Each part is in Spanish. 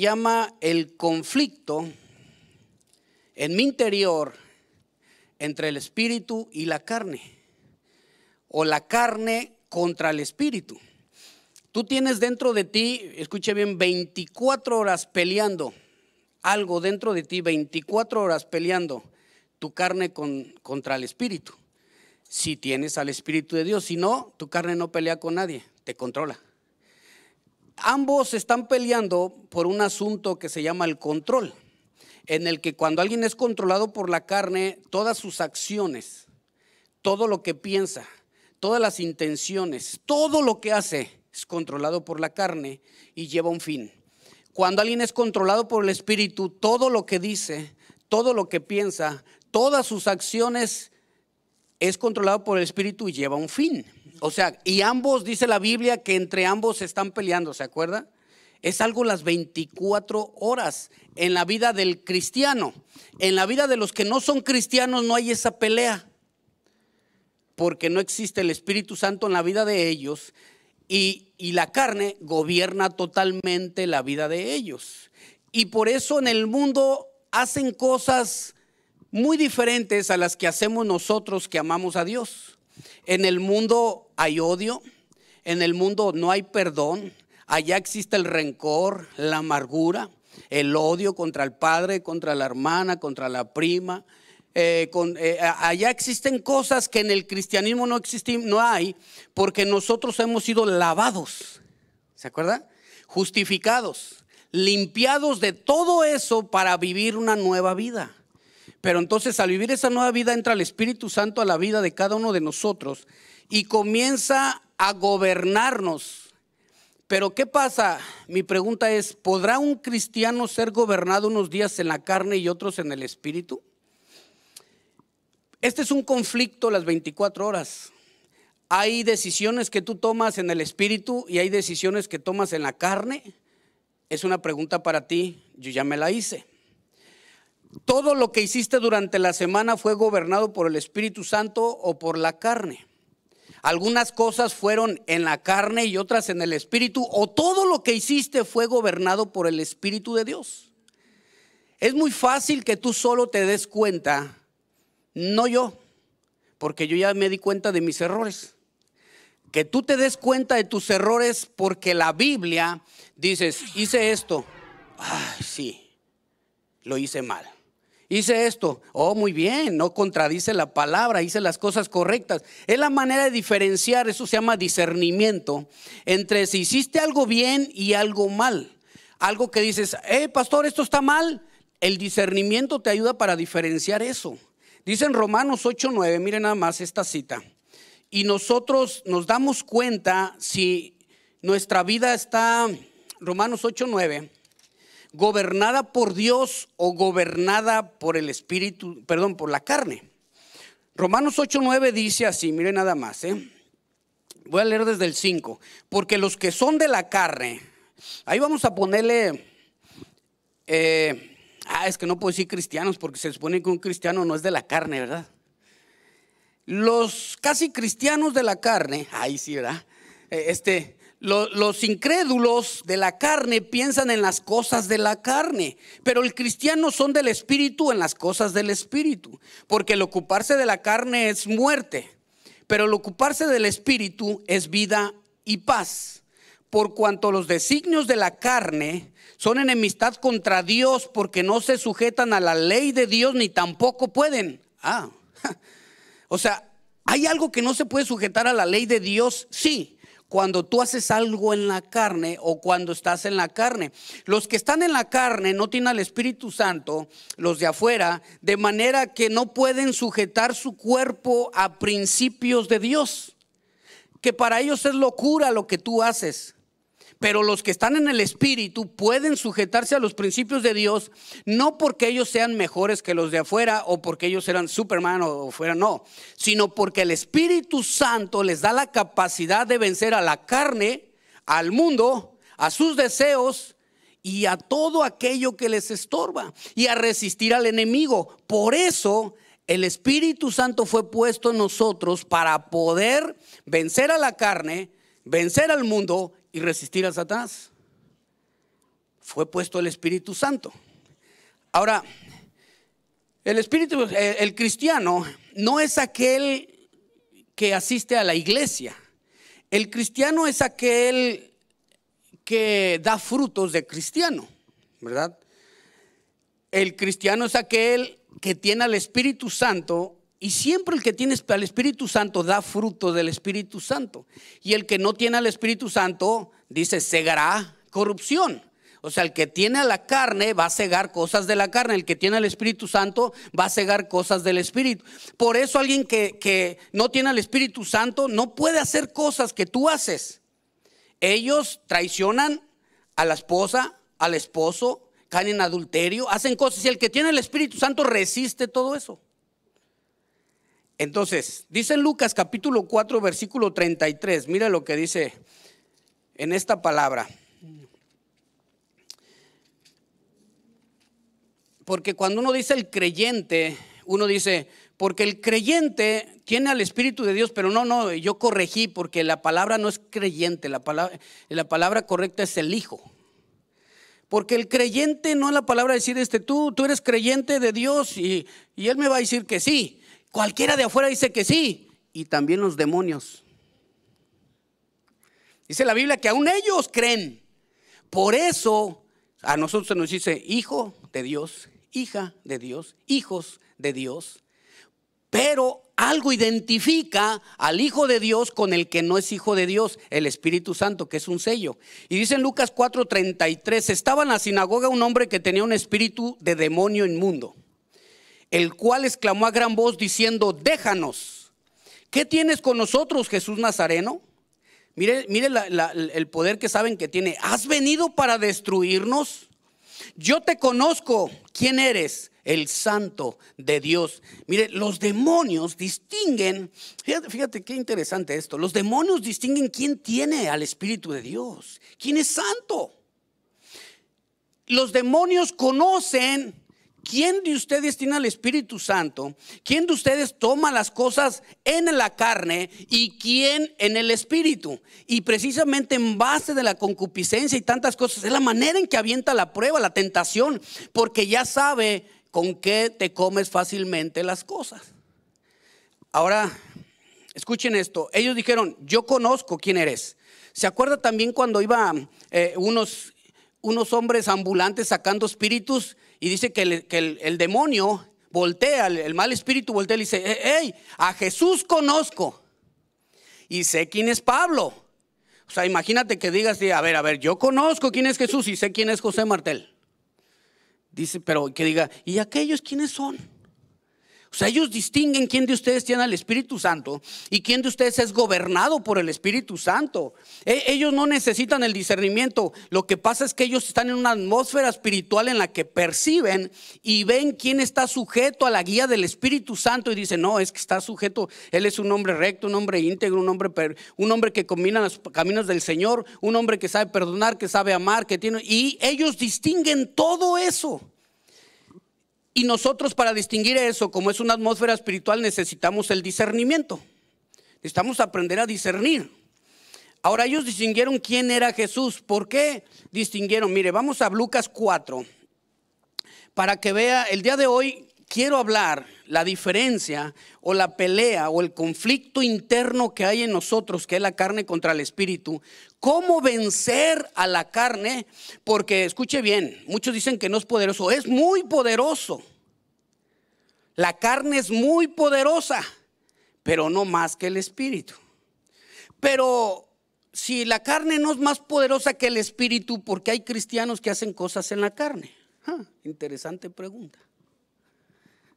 llama el conflicto en mi interior entre el espíritu y la carne, o la carne contra el espíritu. Tú tienes dentro de ti, escuche bien, 24 horas peleando, algo dentro de ti, 24 horas peleando tu carne con, contra el espíritu. Si tienes al espíritu de Dios, si no, tu carne no pelea con nadie, te controla ambos están peleando por un asunto que se llama el control, en el que cuando alguien es controlado por la carne, todas sus acciones, todo lo que piensa, todas las intenciones, todo lo que hace es controlado por la carne y lleva un fin. Cuando alguien es controlado por el espíritu, todo lo que dice, todo lo que piensa, todas sus acciones es controlado por el espíritu y lleva un fin. O sea, y ambos, dice la Biblia, que entre ambos están peleando, ¿se acuerda? Es algo las 24 horas en la vida del cristiano. En la vida de los que no son cristianos no hay esa pelea. Porque no existe el Espíritu Santo en la vida de ellos y, y la carne gobierna totalmente la vida de ellos. Y por eso en el mundo hacen cosas muy diferentes a las que hacemos nosotros que amamos a Dios. En el mundo hay odio, en el mundo no hay perdón, allá existe el rencor, la amargura, el odio contra el padre, contra la hermana, contra la prima. Eh, eh, allá existen cosas que en el cristianismo no existen, no hay, porque nosotros hemos sido lavados, ¿se acuerda? Justificados, limpiados de todo eso para vivir una nueva vida. Pero entonces al vivir esa nueva vida entra el Espíritu Santo a la vida de cada uno de nosotros y comienza a gobernarnos. Pero ¿qué pasa? Mi pregunta es, ¿podrá un cristiano ser gobernado unos días en la carne y otros en el Espíritu? Este es un conflicto las 24 horas. Hay decisiones que tú tomas en el Espíritu y hay decisiones que tomas en la carne. Es una pregunta para ti, yo ya me la hice. Todo lo que hiciste durante la semana fue gobernado por el Espíritu Santo o por la carne. Algunas cosas fueron en la carne y otras en el Espíritu, o todo lo que hiciste fue gobernado por el Espíritu de Dios. Es muy fácil que tú solo te des cuenta, no yo, porque yo ya me di cuenta de mis errores. Que tú te des cuenta de tus errores porque la Biblia dices, hice esto, ay, sí, lo hice mal hice esto, oh, muy bien, no contradice la palabra, hice las cosas correctas. Es la manera de diferenciar, eso se llama discernimiento, entre si hiciste algo bien y algo mal. Algo que dices, eh, pastor, esto está mal. El discernimiento te ayuda para diferenciar eso. Dice en Romanos 8:9, miren nada más esta cita. Y nosotros nos damos cuenta si nuestra vida está, Romanos 8:9 gobernada por Dios o gobernada por el Espíritu, perdón, por la carne. Romanos 8:9 dice así, mire nada más, ¿eh? voy a leer desde el 5, porque los que son de la carne, ahí vamos a ponerle, eh, ah, es que no puedo decir cristianos porque se supone que un cristiano no es de la carne, ¿verdad? Los casi cristianos de la carne, ahí sí, ¿verdad? Eh, este, los, incrédulos de la carne piensan en las cosas de la carne, pero el cristiano son del espíritu en las cosas del espíritu, porque el ocuparse de la carne es muerte, pero el ocuparse del espíritu es vida y paz. Por cuanto los designios de la carne son enemistad contra Dios porque no se sujetan a la ley de Dios ni tampoco pueden. Ah, o sea, ¿hay algo que no se puede sujetar a la ley de Dios? Sí, cuando tú haces algo en la carne o cuando estás en la carne. Los que están en la carne no tienen al Espíritu Santo, los de afuera, de manera que no pueden sujetar su cuerpo a principios de Dios, que para ellos es locura lo que tú haces. Pero los que están en el Espíritu pueden sujetarse a los principios de Dios, no porque ellos sean mejores que los de afuera o porque ellos eran Superman o fuera, no, sino porque el Espíritu Santo les da la capacidad de vencer a la carne, al mundo, a sus deseos y a todo aquello que les estorba y a resistir al enemigo. Por eso el Espíritu Santo fue puesto en nosotros para poder vencer a la carne, vencer al mundo y resistir a Satanás. fue puesto el Espíritu Santo. Ahora, el Espíritu, eh, el cristiano no es aquel que asiste a la iglesia. El cristiano es aquel que da frutos de cristiano, ¿verdad? El cristiano es aquel que tiene al Espíritu Santo y siempre el que tiene al Espíritu Santo da fruto del Espíritu Santo. Y el que no tiene al Espíritu Santo, dice, cegará corrupción. O sea, el que tiene a la carne va a cegar cosas de la carne, el que tiene al Espíritu Santo va a cegar cosas del Espíritu. Por eso alguien que, que no tiene al Espíritu Santo no puede hacer cosas que tú haces. Ellos traicionan a la esposa, al esposo, caen en adulterio, hacen cosas y el que tiene el Espíritu Santo resiste todo eso. Entonces, dice Lucas capítulo 4, versículo 33, mira lo que dice en esta palabra. Porque cuando uno dice el creyente, uno dice, porque el creyente tiene al Espíritu de Dios, pero no, no, yo corregí porque la palabra no es creyente, la palabra, la palabra correcta es el Hijo. Porque el creyente no es la palabra decir, este, tú, tú eres creyente de Dios y, y Él me va a decir que sí. Cualquiera de afuera dice que sí. Y también los demonios. Dice la Biblia que aún ellos creen. Por eso a nosotros nos dice hijo de Dios hija de Dios, hijos de Dios, pero algo identifica al Hijo de Dios con el que no es Hijo de Dios, el Espíritu Santo, que es un sello. Y dice en Lucas 4:33, estaba en la sinagoga un hombre que tenía un espíritu de demonio inmundo, el cual exclamó a gran voz diciendo, déjanos, ¿qué tienes con nosotros, Jesús Nazareno? Mire, mire el poder que saben que tiene. ¿Has venido para destruirnos? Yo te conozco quién eres, el santo de Dios. Mire, los demonios distinguen, fíjate, qué interesante esto, los demonios distinguen quién tiene al Espíritu de Dios, quién es santo. Los demonios conocen ¿Quién de ustedes tiene al Espíritu Santo? ¿Quién de ustedes toma las cosas en la carne y quién en el Espíritu? Y precisamente en base de la concupiscencia y tantas cosas, es la manera en que avienta la prueba, la tentación, porque ya sabe con qué te comes fácilmente las cosas. Ahora, escuchen esto. Ellos dijeron, yo conozco quién eres. ¿Se acuerda también cuando iban eh, unos, unos hombres ambulantes sacando espíritus? Y dice que el, demonio voltea, el, mal espíritu voltea y dice, hey, a Jesús conozco y sé quién es Pablo. O sea, imagínate que digas, a ver, a ver, yo conozco quién es Jesús y sé quién es José Martel. Dice, pero que diga, ¿y aquellos quiénes son? O sea, ellos distinguen quién de ustedes tiene al Espíritu Santo y quién de ustedes es gobernado por el Espíritu Santo. E, ellos no necesitan el discernimiento. Lo que pasa es que ellos están en una atmósfera espiritual en la que perciben y ven quién está sujeto a la guía del Espíritu Santo y dicen, no, es que está sujeto, él es un hombre recto, un hombre íntegro, un hombre, un hombre que combina los caminos del Señor, un hombre que sabe perdonar, que sabe amar, que tiene... Y ellos distinguen todo eso. Y nosotros para distinguir eso, como es una atmósfera espiritual, necesitamos el discernimiento. Necesitamos aprender a discernir. Ahora ellos distinguieron quién era Jesús. ¿Por qué distinguieron? Mire, vamos a Lucas 4. Para que vea, el día de hoy quiero hablar la diferencia o la pelea o el conflicto interno que hay en nosotros, que es la carne contra el espíritu. ¿Cómo vencer a la carne? Porque escuche bien, muchos dicen que no es poderoso, es muy poderoso. La carne es muy poderosa, pero no más que el espíritu. Pero si la carne no es más poderosa que el espíritu, ¿por qué hay cristianos que hacen cosas en la carne? Ah, interesante pregunta.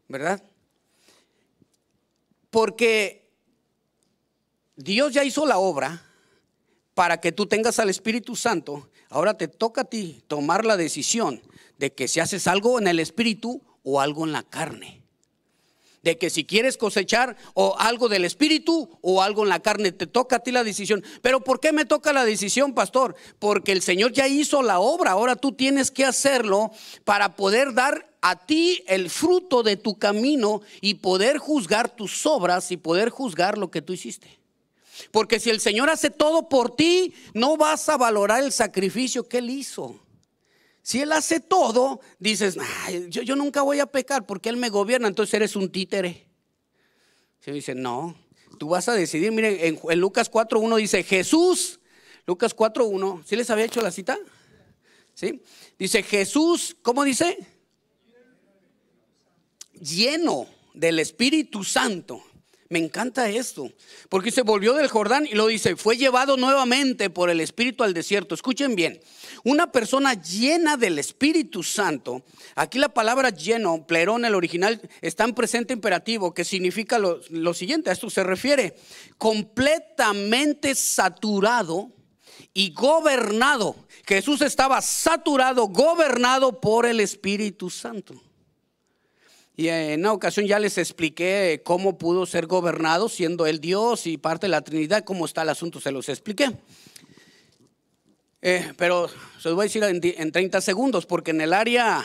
¿Verdad? Porque Dios ya hizo la obra para que tú tengas al Espíritu Santo. Ahora te toca a ti tomar la decisión de que si haces algo en el Espíritu o algo en la carne de que si quieres cosechar o algo del espíritu o algo en la carne, te toca a ti la decisión. Pero ¿por qué me toca la decisión, pastor? Porque el Señor ya hizo la obra, ahora tú tienes que hacerlo para poder dar a ti el fruto de tu camino y poder juzgar tus obras y poder juzgar lo que tú hiciste. Porque si el Señor hace todo por ti, no vas a valorar el sacrificio que Él hizo. Si Él hace todo, dices, yo, nunca voy a pecar porque Él me gobierna, entonces eres un títere. Se dice, no, tú vas a decidir. Miren, en, en Lucas 4.1 dice, Jesús, Lucas 4.1, ¿sí les había hecho la cita? ¿Sí? Dice, Jesús, ¿cómo dice? Lleno del Espíritu Santo. Me encanta esto, porque se volvió del Jordán y lo dice, fue llevado nuevamente por el Espíritu al desierto. Escuchen bien, una persona llena del Espíritu Santo, aquí la palabra lleno, plerón, el original, está en presente imperativo, que significa lo, lo siguiente, a esto se refiere, completamente saturado y gobernado. Jesús estaba saturado, gobernado por el Espíritu Santo. Y en una ocasión ya les expliqué cómo pudo ser gobernado siendo él Dios y parte de la Trinidad, cómo está el asunto, se los expliqué. Eh, pero se los voy a decir en, en 30 segundos, porque en el área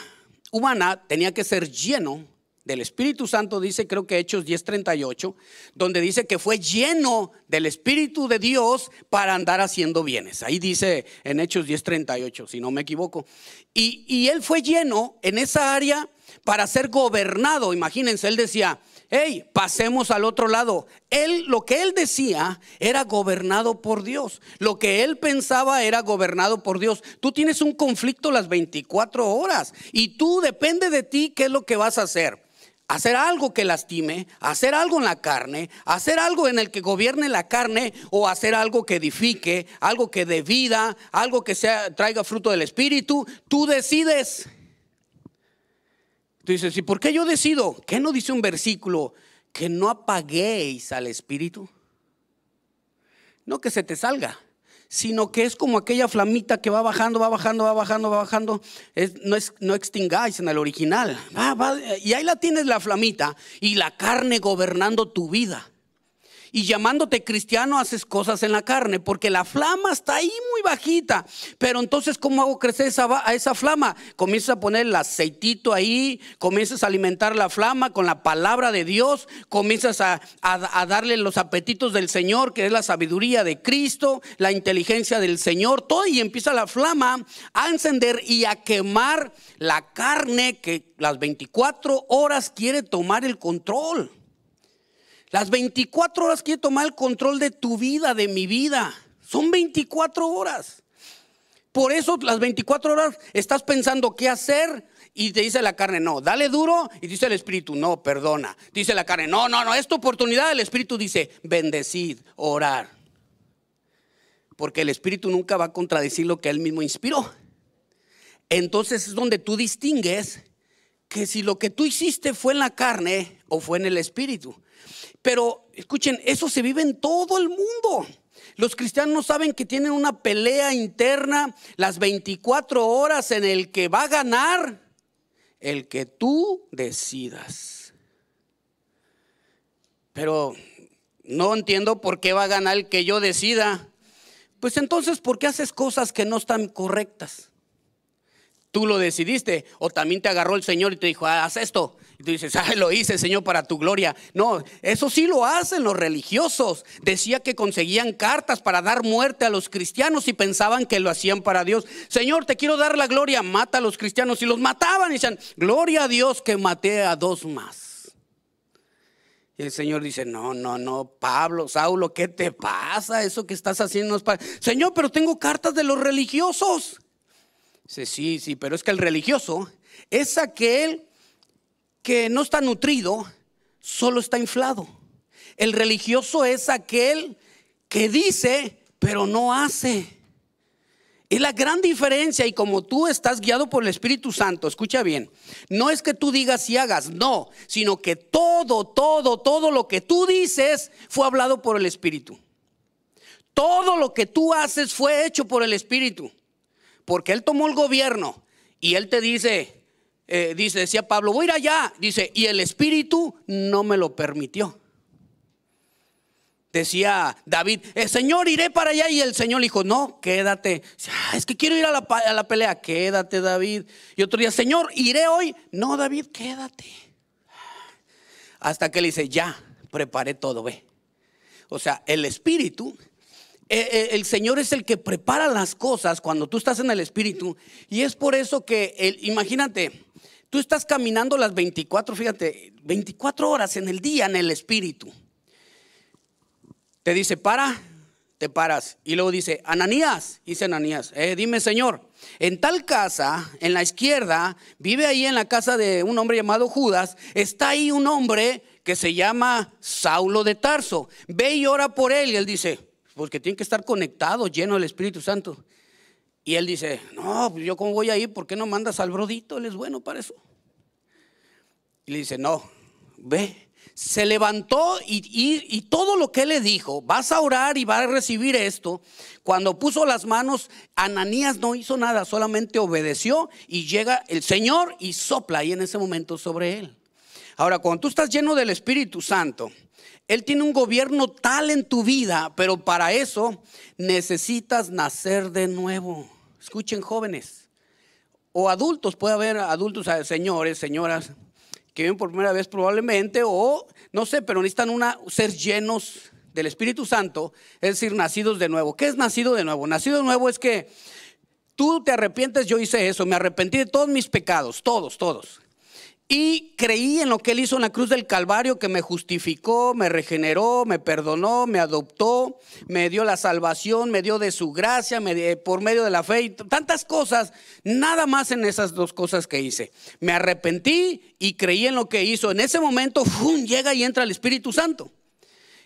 humana tenía que ser lleno del Espíritu Santo, dice creo que Hechos 10:38, donde dice que fue lleno del Espíritu de Dios para andar haciendo bienes. Ahí dice en Hechos 10:38, si no me equivoco. Y, y él fue lleno en esa área para ser gobernado. Imagínense, él decía, hey, pasemos al otro lado. Él, lo que él decía era gobernado por Dios. Lo que él pensaba era gobernado por Dios. Tú tienes un conflicto las 24 horas y tú depende de ti qué es lo que vas a hacer hacer algo que lastime, hacer algo en la carne, hacer algo en el que gobierne la carne o hacer algo que edifique, algo que dé vida, algo que sea, traiga fruto del Espíritu, tú decides. Tú dices, ¿y por qué yo decido? ¿Qué no dice un versículo? Que no apaguéis al Espíritu. No que se te salga sino que es como aquella flamita que va bajando, va bajando, va bajando, va bajando. no, es, no extingáis en el original. y ahí la tienes la flamita y la carne gobernando tu vida y llamándote cristiano haces cosas en la carne, porque la flama está ahí muy bajita. Pero entonces, ¿cómo hago crecer esa, a esa flama? Comienzas a poner el aceitito ahí, comienzas a alimentar la flama con la palabra de Dios, comienzas a, a darle los apetitos del Señor, que es la sabiduría de Cristo, la inteligencia del Señor, todo, y empieza la flama a encender y a quemar la carne que las 24 horas quiere tomar el control. Las 24 horas quiere tomar el control de tu vida, de mi vida. Son 24 horas. Por eso las 24 horas estás pensando qué hacer y te dice la carne, no, dale duro. Y dice el Espíritu, no, perdona. Dice la carne, no, no, no, es tu oportunidad. El Espíritu dice, bendecid, orar. Porque el Espíritu nunca va a contradecir lo que él mismo inspiró. Entonces es donde tú distingues que si lo que tú hiciste fue en la carne o fue en el Espíritu. Pero escuchen, eso se vive en todo el mundo. Los cristianos saben que tienen una pelea interna las 24 horas en el que va a ganar el que tú decidas. Pero no entiendo por qué va a ganar el que yo decida. Pues entonces, ¿por qué haces cosas que no están correctas? Tú lo decidiste o también te agarró el Señor y te dijo, haz esto. Y tú dices, ah, lo hice, Señor, para tu gloria. No, eso sí lo hacen los religiosos. Decía que conseguían cartas para dar muerte a los cristianos y pensaban que lo hacían para Dios. Señor, te quiero dar la gloria, mata a los cristianos. Y los mataban y decían, gloria a Dios que maté a dos más. Y el Señor dice, no, no, no, Pablo, Saulo, ¿qué te pasa? Eso que estás haciendo es para... Señor, pero tengo cartas de los religiosos. Dice, sí, sí, pero es que el religioso es aquel que no está nutrido, solo está inflado. El religioso es aquel que dice, pero no hace. Es la gran diferencia y como tú estás guiado por el Espíritu Santo, escucha bien, no es que tú digas y hagas, no, sino que todo, todo, todo lo que tú dices fue hablado por el Espíritu. Todo lo que tú haces fue hecho por el Espíritu, porque Él tomó el gobierno y Él te dice, eh, dice, decía Pablo, voy a ir allá. Dice, y el Espíritu no me lo permitió. Decía David, el eh, Señor, iré para allá. Y el Señor dijo, no, quédate. Ah, es que quiero ir a la, a la pelea. Quédate, David. Y otro día, Señor, iré hoy. No, David, quédate. Hasta que le dice, ya, preparé todo, ve. O sea, el Espíritu eh, el Señor es el que prepara las cosas cuando tú estás en el Espíritu. Y es por eso que, el, imagínate, tú estás caminando las 24, fíjate, 24 horas en el día en el Espíritu. Te dice, para, te paras. Y luego dice, Ananías, dice Ananías, eh, dime Señor, en tal casa, en la izquierda, vive ahí en la casa de un hombre llamado Judas, está ahí un hombre que se llama Saulo de Tarso. Ve y ora por él. Y él dice, porque tiene que estar conectado, lleno del Espíritu Santo. Y él dice, no, pues yo cómo voy a ir, ¿por qué no mandas al brodito? Él es bueno para eso. Y le dice, no, ve. Se levantó y, todo lo que le dijo, vas a orar y vas a recibir esto. Cuando puso las manos, Ananías no hizo nada, solamente obedeció y llega el Señor y sopla ahí en ese momento sobre él. Ahora, cuando tú estás lleno del Espíritu Santo, él tiene un gobierno tal en tu vida, pero para eso necesitas nacer de nuevo. Escuchen jóvenes o adultos, puede haber adultos, señores, señoras, que viven por primera vez probablemente, o no sé, pero necesitan una, ser llenos del Espíritu Santo, es decir, nacidos de nuevo. ¿Qué es nacido de nuevo? Nacido de nuevo es que tú te arrepientes, yo hice eso, me arrepentí de todos mis pecados, todos, todos. Y creí en lo que Él hizo en la cruz del Calvario, que me justificó, me regeneró, me perdonó, me adoptó, me dio la salvación, me dio de su gracia, me, por medio de la fe y tantas cosas. Nada más en esas dos cosas que hice. Me arrepentí y creí en lo que hizo. En ese momento, ¡fum! llega y entra el Espíritu Santo.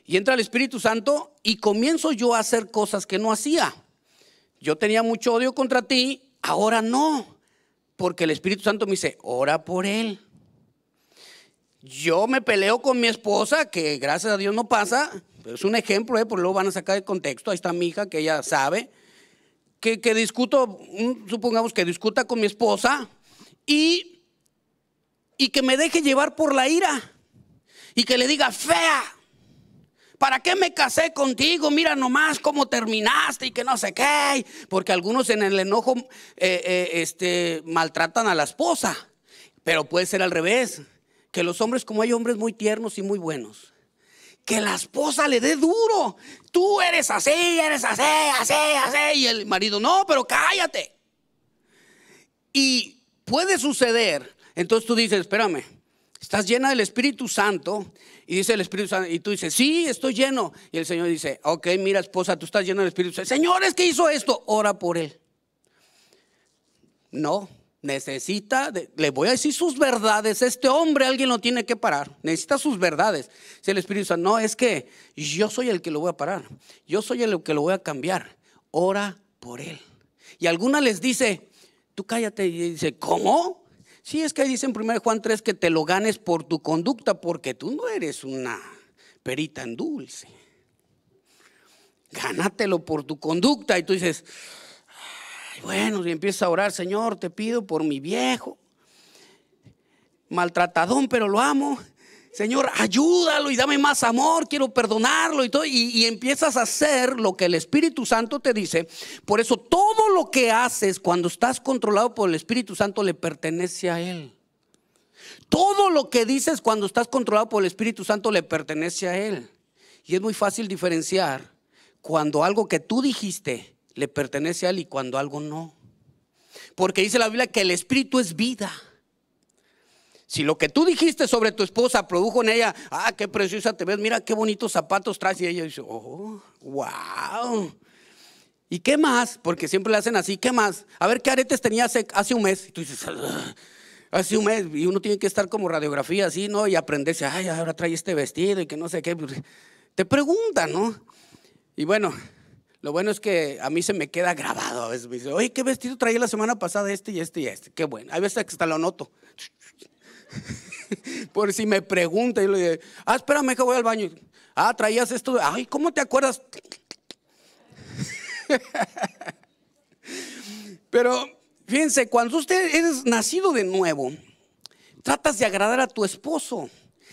Y entra el Espíritu Santo y comienzo yo a hacer cosas que no hacía. Yo tenía mucho odio contra ti, ahora no. Porque el Espíritu Santo me dice, ora por él. Yo me peleo con mi esposa, que gracias a Dios no pasa, pero es un ejemplo, ¿eh? porque luego van a sacar de contexto. Ahí está mi hija, que ella sabe. Que, que discuto, supongamos que discuta con mi esposa y, y que me deje llevar por la ira y que le diga, fea, ¿para qué me casé contigo? Mira nomás cómo terminaste y que no sé qué. Porque algunos en el enojo eh, eh, este, maltratan a la esposa, pero puede ser al revés que los hombres, como hay hombres muy tiernos y muy buenos, que la esposa le dé duro. Tú eres así, eres así, así, así. Y el marido, no, pero cállate. Y puede suceder. Entonces tú dices, espérame, estás llena del Espíritu Santo. Y dice el Espíritu Santo, y tú dices, sí, estoy lleno. Y el Señor dice, ok, mira esposa, tú estás llena del Espíritu Santo. Señor, es que hizo esto, ora por él. No, necesita, le voy a decir sus verdades, este hombre alguien lo tiene que parar, necesita sus verdades. Si el Espíritu Santo, no, es que yo soy el que lo voy a parar, yo soy el que lo voy a cambiar, ora por él. Y alguna les dice, tú cállate, y dice, ¿cómo? Sí, es que dice en 1 Juan 3 que te lo ganes por tu conducta, porque tú no eres una perita en dulce. Gánatelo por tu conducta. Y tú dices, bueno, y empieza a orar, Señor, te pido por mi viejo, maltratadón, pero lo amo. Señor, ayúdalo y dame más amor, quiero perdonarlo y todo. Y, empiezas a hacer lo que el Espíritu Santo te dice. Por eso todo lo que haces cuando estás controlado por el Espíritu Santo le pertenece a Él. Todo lo que dices cuando estás controlado por el Espíritu Santo le pertenece a Él. Y es muy fácil diferenciar cuando algo que tú dijiste le pertenece a Él y cuando algo no. Porque dice la Biblia que el Espíritu es vida. Si lo que tú dijiste sobre tu esposa produjo en ella, ah, qué preciosa te ves, mira qué bonitos zapatos traes, y ella dice, oh, wow. ¿Y qué más? Porque siempre le hacen así, ¿qué más? A ver qué aretes tenía hace, hace un mes. Y tú dices, ah, hace un mes, y uno tiene que estar como radiografía así, ¿no? Y aprenderse, ay, ahora trae este vestido y que no sé qué. Te preguntan, ¿no? Y bueno, lo bueno es que a mí se me queda grabado. A veces me dice, oye, ¿qué vestido traía la semana pasada este y este y este? Qué bueno. Hay veces que hasta lo noto. Por si me pregunta, y le digo, ah, espérame que voy al baño. Ah, traías esto. Ay, ¿cómo te acuerdas? Pero fíjense, cuando usted es nacido de nuevo, tratas de agradar a tu esposo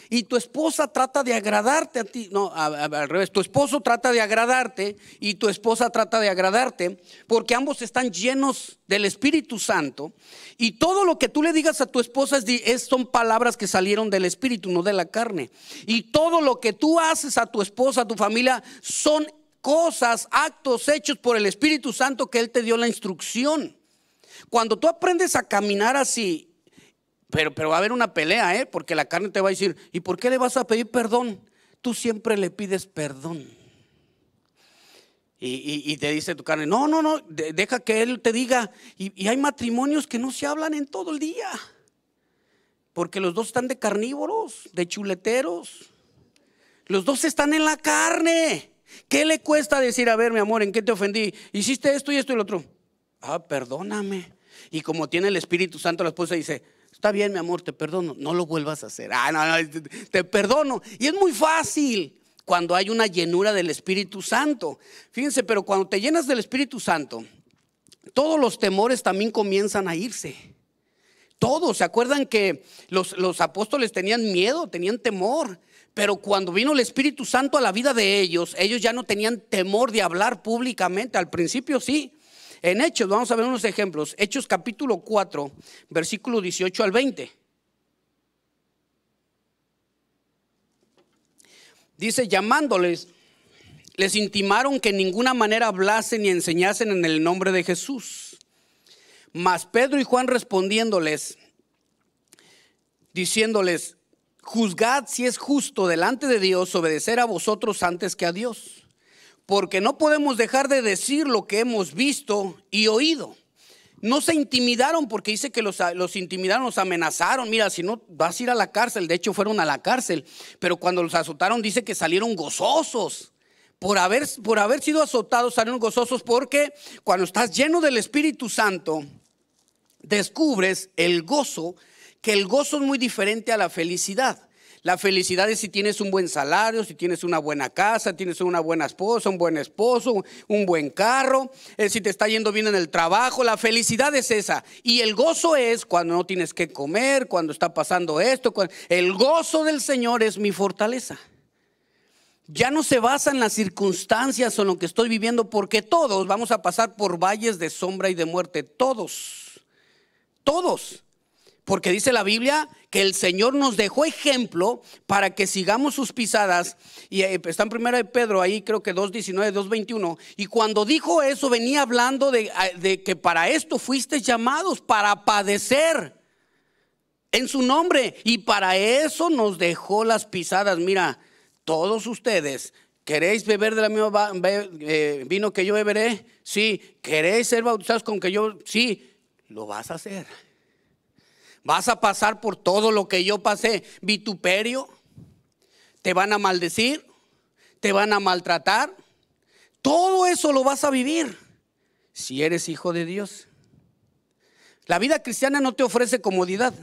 y tu esposa trata de agradarte a ti. No, al revés, tu esposo trata de agradarte y tu esposa trata de agradarte porque ambos están llenos del Espíritu Santo y todo lo que tú le digas a tu esposa es, son palabras que salieron del Espíritu, no de la carne. Y todo lo que tú haces a tu esposa, a tu familia, son cosas, actos hechos por el Espíritu Santo que Él te dio la instrucción. Cuando tú aprendes a caminar así, pero, pero va a haber una pelea, ¿eh? porque la carne te va a decir, ¿y por qué le vas a pedir perdón? Tú siempre le pides perdón. Y, te dice tu carne, no, no, no, deja que Él te diga. Y, hay matrimonios que no se hablan en todo el día. Porque los dos están de carnívoros, de chuleteros. Los dos están en la carne. ¿Qué le cuesta decir, a ver, mi amor, ¿en qué te ofendí? Hiciste esto y esto y lo otro. Ah, perdóname. Y como tiene el Espíritu Santo, la esposa dice, está bien, mi amor, te perdono. No lo vuelvas a hacer. Ah, no, no, te perdono. Y es muy fácil cuando hay una llenura del Espíritu Santo. Fíjense, pero cuando te llenas del Espíritu Santo, todos los temores también comienzan a irse. Todos, ¿se acuerdan que los, los apóstoles tenían miedo, tenían temor? Pero cuando vino el Espíritu Santo a la vida de ellos, ellos ya no tenían temor de hablar públicamente. Al principio sí. En Hechos, vamos a ver unos ejemplos. Hechos capítulo 4, versículo 18 al 20. Dice, llamándoles, les intimaron que en ninguna manera hablasen ni enseñasen en el nombre de Jesús. Mas Pedro y Juan respondiéndoles, diciéndoles, juzgad si es justo delante de Dios obedecer a vosotros antes que a Dios, porque no podemos dejar de decir lo que hemos visto y oído no se intimidaron porque dice que los, los, intimidaron, los amenazaron. Mira, si no vas a ir a la cárcel. De hecho, fueron a la cárcel. Pero cuando los azotaron, dice que salieron gozosos. Por haber, por haber sido azotados, salieron gozosos porque cuando estás lleno del Espíritu Santo, descubres el gozo, que el gozo es muy diferente a la felicidad. La felicidad es si tienes un buen salario, si tienes una buena casa, tienes una buena esposa, un buen esposo, un buen carro, eh, si te está yendo bien en el trabajo. La felicidad es esa. Y el gozo es cuando no tienes que comer, cuando está pasando esto. El gozo del Señor es mi fortaleza. Ya no se basa en las circunstancias o en lo que estoy viviendo, porque todos vamos a pasar por valles de sombra y de muerte. Todos. Todos. Porque dice la Biblia que el Señor nos dejó ejemplo para que sigamos sus pisadas. Y eh, está en primera de Pedro, ahí creo que 2.19, 2.21. Y cuando dijo eso, venía hablando de, que para esto fuiste llamados, para padecer en su nombre. Y para eso nos dejó las pisadas. Mira, todos ustedes ¿Queréis beber de la misma eh, vino que yo beberé? Sí. ¿Queréis ser bautizados con que yo? Sí. Lo vas a hacer. Vas a pasar por todo lo que yo pasé. Vituperio. Te van a maldecir. Te van a maltratar. Todo eso lo vas a vivir si eres hijo de Dios. La vida cristiana no te ofrece comodidad.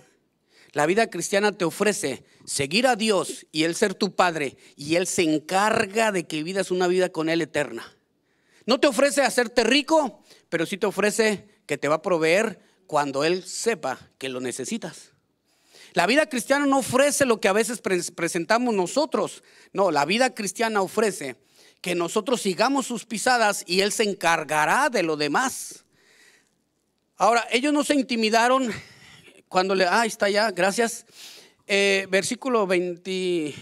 La vida cristiana te ofrece seguir a Dios y Él ser tu Padre y Él se encarga de que vivas una vida con Él eterna. No te ofrece hacerte rico, pero sí te ofrece que te va a proveer cuando Él sepa que lo necesitas. La vida cristiana no ofrece lo que a veces presentamos nosotros. No, la vida cristiana ofrece que nosotros sigamos sus pisadas y Él se encargará de lo demás. Ahora, ellos no se intimidaron cuando le... Ah, está ya, gracias. Eh, versículo 20.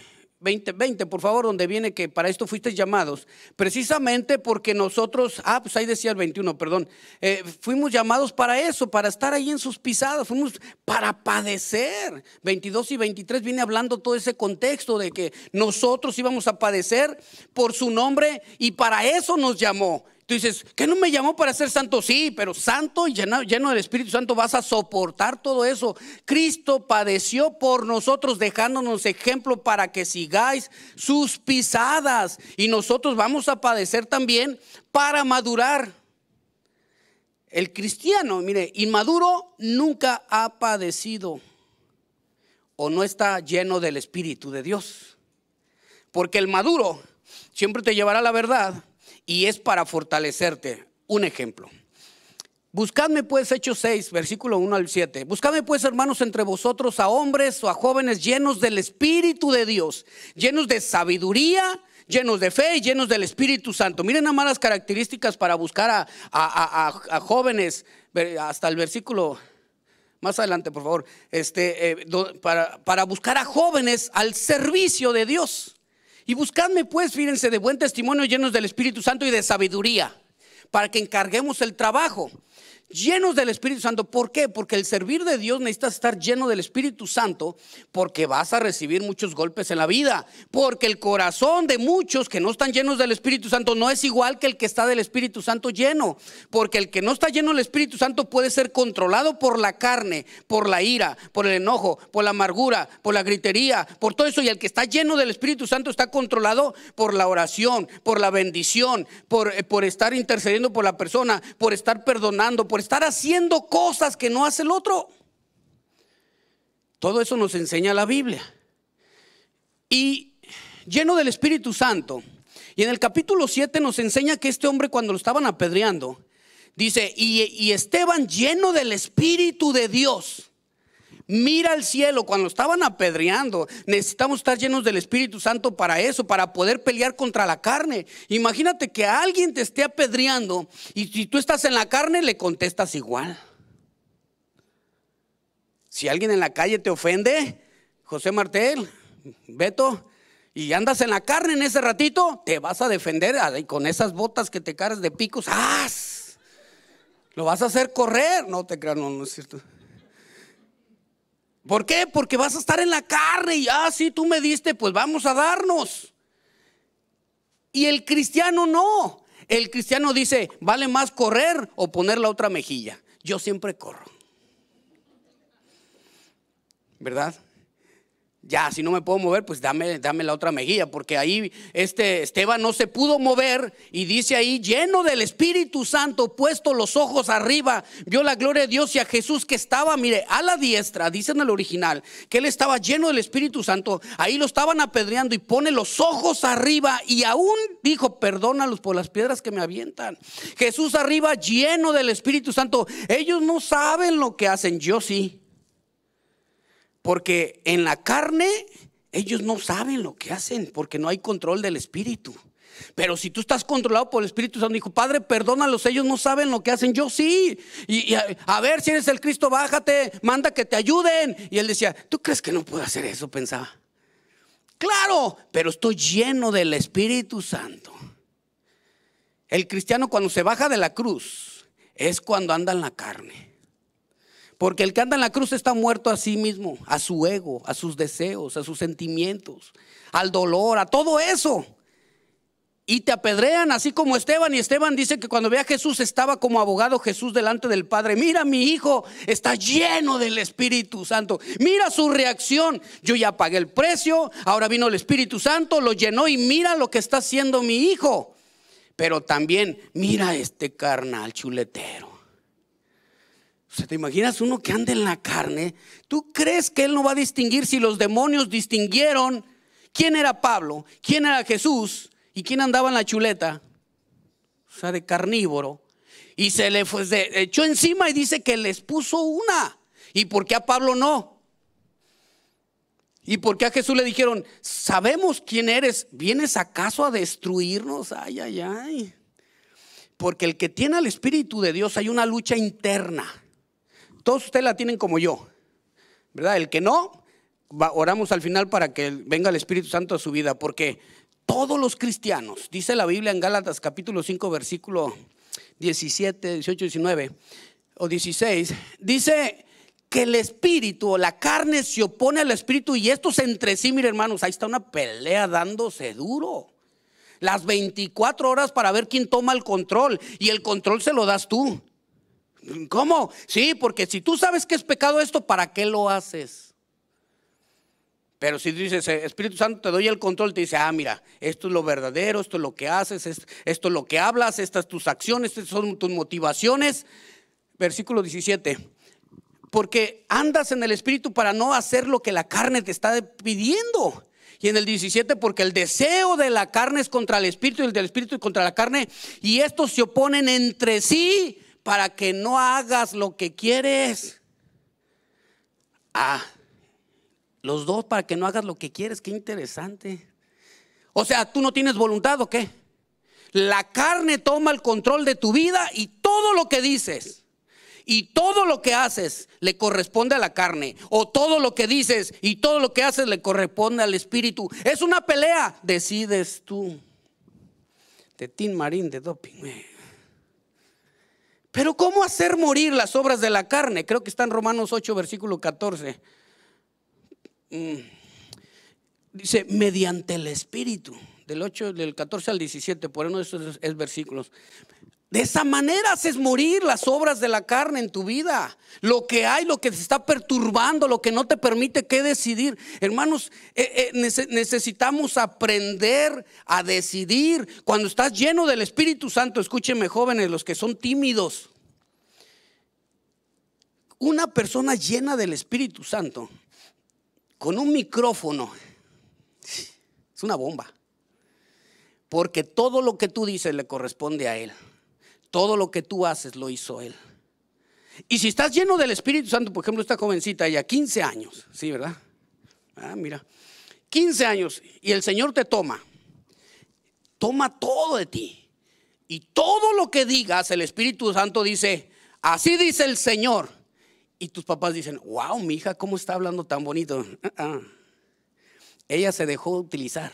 20, 20, por favor, donde viene que para esto fuiste llamados. Precisamente porque nosotros, ah, pues ahí decía el 21, perdón, eh, fuimos llamados para eso, para estar ahí en sus pisadas, fuimos para padecer. 22 y 23 viene hablando todo ese contexto de que nosotros íbamos a padecer por su nombre y para eso nos llamó. Tú dices, ¿que no me llamó para ser santo? Sí, pero santo y lleno, del Espíritu Santo vas a soportar todo eso. Cristo padeció por nosotros, dejándonos ejemplo para que sigáis sus pisadas. Y nosotros vamos a padecer también para madurar. El cristiano, mire, inmaduro nunca ha padecido o no está lleno del Espíritu de Dios. Porque el maduro siempre te llevará la verdad y es para fortalecerte. Un ejemplo. Buscadme pues, Hechos 6, versículo 1 al 7. Buscadme pues, hermanos, entre vosotros a hombres o a jóvenes llenos del Espíritu de Dios, llenos de sabiduría, llenos de fe y llenos del Espíritu Santo. Miren nada más las características para buscar a, a, jóvenes, hasta el versículo más adelante, por favor, este, eh, para, para buscar a jóvenes al servicio de Dios. Y buscadme pues, fíjense, de buen testimonio llenos del Espíritu Santo y de sabiduría, para que encarguemos el trabajo llenos del Espíritu Santo. ¿Por qué? Porque el servir de Dios necesita estar lleno del Espíritu Santo porque vas a recibir muchos golpes en la vida. Porque el corazón de muchos que no están llenos del Espíritu Santo no es igual que el que está del Espíritu Santo lleno. Porque el que no está lleno del Espíritu Santo puede ser controlado por la carne, por la ira, por el enojo, por la amargura, por la gritería, por todo eso. Y el que está lleno del Espíritu Santo está controlado por la oración, por la bendición, por, eh, por estar intercediendo por la persona, por estar perdonando, estar haciendo cosas que no hace el otro. Todo eso nos enseña la Biblia. Y lleno del Espíritu Santo. Y en el capítulo 7 nos enseña que este hombre cuando lo estaban apedreando, dice, y, y Esteban lleno del Espíritu de Dios. Mira al cielo, cuando estaban apedreando, necesitamos estar llenos del Espíritu Santo para eso, para poder pelear contra la carne. Imagínate que alguien te esté apedreando y si tú estás en la carne le contestas igual. Si alguien en la calle te ofende, José Martel, Beto, y andas en la carne en ese ratito, te vas a defender con esas botas que te caras de picos. ¡Ah! Lo vas a hacer correr. No te creas, no, no es cierto. ¿Por qué? Porque vas a estar en la carne y, ah, sí, tú me diste, pues vamos a darnos. Y el cristiano no. El cristiano dice, vale más correr o poner la otra mejilla. Yo siempre corro. ¿Verdad? Ya, si no me puedo mover, pues dame, dame la otra mejilla, porque ahí este Esteban no se pudo mover y dice ahí, lleno del Espíritu Santo, puesto los ojos arriba, vio la gloria de Dios y a Jesús que estaba, mire, a la diestra, dice en el original, que él estaba lleno del Espíritu Santo, ahí lo estaban apedreando y pone los ojos arriba y aún dijo, perdónalos por las piedras que me avientan. Jesús arriba lleno del Espíritu Santo, ellos no saben lo que hacen, yo sí. Porque en la carne ellos no saben lo que hacen porque no hay control del espíritu. Pero si tú estás controlado por el Espíritu Santo, dijo, Padre, perdónalos, ellos no saben lo que hacen, yo sí. Y, a, ver, si eres el Cristo, bájate, manda que te ayuden. Y él decía, ¿tú crees que no puedo hacer eso? Pensaba. Claro, pero estoy lleno del Espíritu Santo. El cristiano cuando se baja de la cruz es cuando anda en la carne. Porque el que anda en la cruz está muerto a sí mismo, a su ego, a sus deseos, a sus sentimientos, al dolor, a todo eso. Y te apedrean así como Esteban. Y Esteban dice que cuando ve a Jesús estaba como abogado Jesús delante del Padre. Mira, mi hijo está lleno del Espíritu Santo. Mira su reacción. Yo ya pagué el precio. Ahora vino el Espíritu Santo, lo llenó y mira lo que está haciendo mi hijo. Pero también mira este carnal chuletero. ¿Te imaginas uno que anda en la carne? ¿Tú crees que él no va a distinguir si los demonios distinguieron quién era Pablo, quién era Jesús y quién andaba en la chuleta? O sea, de carnívoro. Y se le echó encima y dice que les puso una. ¿Y por qué a Pablo no? ¿Y por qué a Jesús le dijeron, sabemos quién eres? ¿Vienes acaso a destruirnos? Ay, ay, ay. Porque el que tiene al Espíritu de Dios hay una lucha interna. Todos ustedes la tienen como yo, ¿verdad? El que no, oramos al final para que venga el Espíritu Santo a su vida, porque todos los cristianos, dice la Biblia en Gálatas capítulo 5, versículo 17, 18, 19 o 16, dice que el espíritu o la carne se opone al espíritu y estos entre sí, miren hermanos, ahí está una pelea dándose duro. Las 24 horas para ver quién toma el control y el control se lo das tú. ¿Cómo? Sí, porque si tú sabes que es pecado esto, ¿para qué lo haces? Pero si dices, eh, Espíritu Santo, te doy el control, te dice, ah, mira, esto es lo verdadero, esto es lo que haces, esto es lo que hablas, estas tus acciones, estas son tus motivaciones. Versículo 17. Porque andas en el Espíritu para no hacer lo que la carne te está pidiendo. Y en el 17, porque el deseo de la carne es contra el Espíritu y el del Espíritu es contra la carne. Y estos se oponen entre sí para que no hagas lo que quieres. Ah, los dos para que no hagas lo que quieres, qué interesante. O sea, tú no tienes voluntad o qué? La carne toma el control de tu vida y todo lo que dices. y todo lo que haces le corresponde a la carne, o todo lo que dices y todo lo que haces le corresponde al espíritu. Es una pelea, decides tú. De Tim Marín de doping. Pero ¿cómo hacer morir las obras de la carne? Creo que está en Romanos 8, versículo 14. Mm. Dice, mediante el espíritu. Del 8, del 14 al 17, por uno de esos es versículos. De esa manera haces morir las obras de la carne en tu vida. Lo que hay, lo que te está perturbando, lo que no te permite que decidir. Hermanos, eh, eh, necesitamos aprender a decidir. Cuando estás lleno del Espíritu Santo, escúcheme jóvenes, los que son tímidos. Una persona llena del Espíritu Santo, con un micrófono, es una bomba. Porque todo lo que tú dices le corresponde a Él. Todo lo que tú haces lo hizo Él. Y si estás lleno del Espíritu Santo, por ejemplo, esta jovencita ya 15 años, ¿sí, verdad? Ah, mira, 15 años y el Señor te toma, toma todo de ti. Y todo lo que digas, el Espíritu Santo dice, así dice el Señor. Y tus papás dicen, wow, mi hija, ¿cómo está hablando tan bonito? Ah, ah. Ella se dejó utilizar.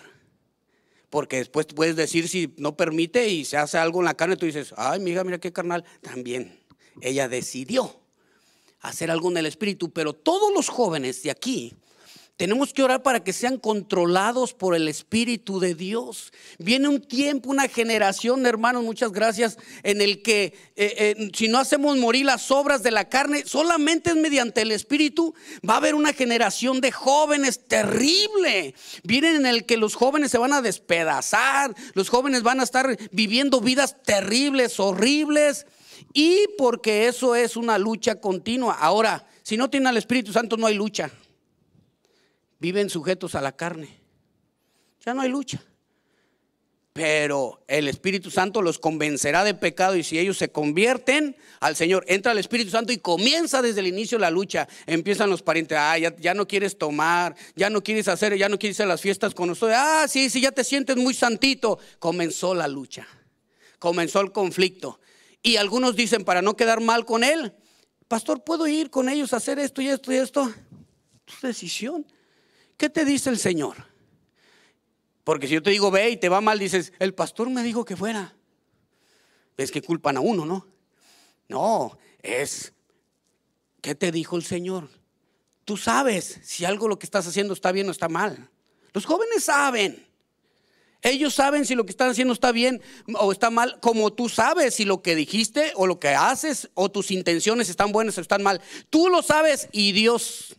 Porque después puedes decir si no permite y se hace algo en la carne, tú dices, ay, mi hija, mira qué carnal. También ella decidió hacer algo en el espíritu, pero todos los jóvenes de aquí tenemos que orar para que sean controlados por el Espíritu de Dios. Viene un tiempo, una generación, hermanos, muchas gracias, en el que eh, eh, si no hacemos morir las obras de la carne, solamente es mediante el Espíritu, va a haber una generación de jóvenes terrible. Vienen en el que los jóvenes se van a despedazar, los jóvenes van a estar viviendo vidas terribles, horribles, y porque eso es una lucha continua. Ahora, si no tiene al Espíritu Santo, no hay lucha viven sujetos a la carne. Ya no hay lucha. Pero el Espíritu Santo los convencerá de pecado y si ellos se convierten al Señor, entra el Espíritu Santo y comienza desde el inicio la lucha. Empiezan los parientes, ah, ya, no quieres tomar, ya no quieres hacer, ya no quieres hacer las fiestas con nosotros. Ah, sí, sí, ya te sientes muy santito. Comenzó la lucha, comenzó el conflicto. Y algunos dicen, para no quedar mal con él, pastor, ¿puedo ir con ellos a hacer esto y esto y esto? Tu decisión. ¿Qué te dice el Señor? Porque si yo te digo ve y te va mal, dices, el pastor me dijo que fuera. Es que culpan a uno, ¿no? No, es, ¿qué te dijo el Señor? Tú sabes si algo lo que estás haciendo está bien o está mal. Los jóvenes saben. Ellos saben si lo que están haciendo está bien o está mal, como tú sabes si lo que dijiste o lo que haces o tus intenciones están buenas o están mal. Tú lo sabes y Dios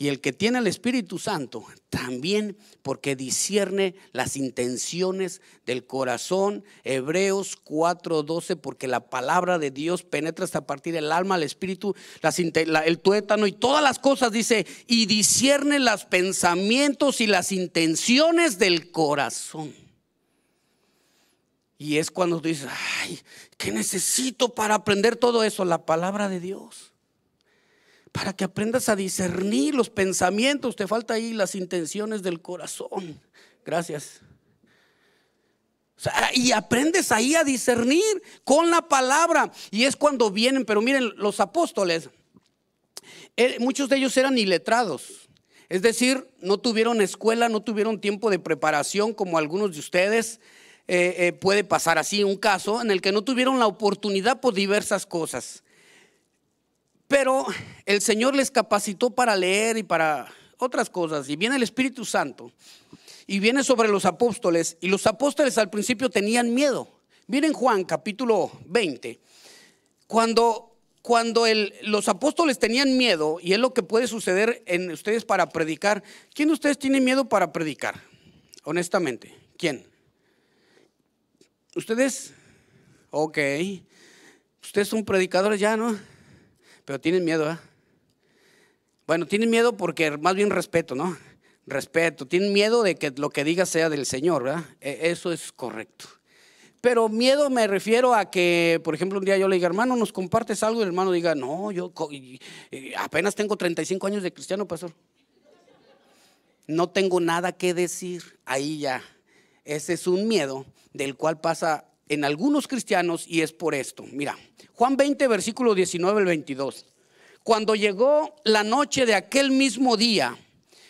y el que tiene el Espíritu Santo también porque discierne las intenciones del corazón. Hebreos 4:12, porque la palabra de Dios penetra hasta partir del alma, el espíritu, el tuétano y todas las cosas, dice, y discierne los pensamientos y las intenciones del corazón. Y es cuando dices, ay, ¿qué necesito para aprender todo eso? La palabra de Dios para que aprendas a discernir los pensamientos. Te falta ahí las intenciones del corazón. Gracias. y aprendes ahí a discernir con la palabra. Y es cuando vienen, pero miren, los apóstoles, eh, muchos de ellos eran iletrados. Es decir, no tuvieron escuela, no tuvieron tiempo de preparación como algunos de ustedes. Eh, eh, puede pasar así un caso en el que no tuvieron la oportunidad por diversas cosas. Pero el Señor les capacitó para leer y para otras cosas. Y viene el Espíritu Santo y viene sobre los apóstoles. Y los apóstoles al principio tenían miedo. Miren Juan capítulo 20. Cuando, cuando los apóstoles tenían miedo, y es lo que puede suceder en ustedes para predicar, ¿quién de ustedes tiene miedo para predicar? Honestamente, ¿quién? ¿Ustedes? Ok. Ustedes son predicadores ya, ¿no? Pero tienen miedo, ¿eh? Bueno, tienen miedo porque más bien respeto, ¿no? Respeto. Tienen miedo de que lo que diga sea del Señor, ¿verdad? E, eso es correcto. Pero miedo me refiero a que, por ejemplo, un día yo le diga, hermano, ¿nos compartes algo? Y el hermano diga, no, yo apenas tengo 35 años de cristiano, pastor. No tengo nada que decir. Ahí ya. Ese es un miedo del cual pasa en algunos cristianos y es por esto. Mira, Juan 20, versículo 19 al 22. Cuando llegó la noche de aquel mismo día,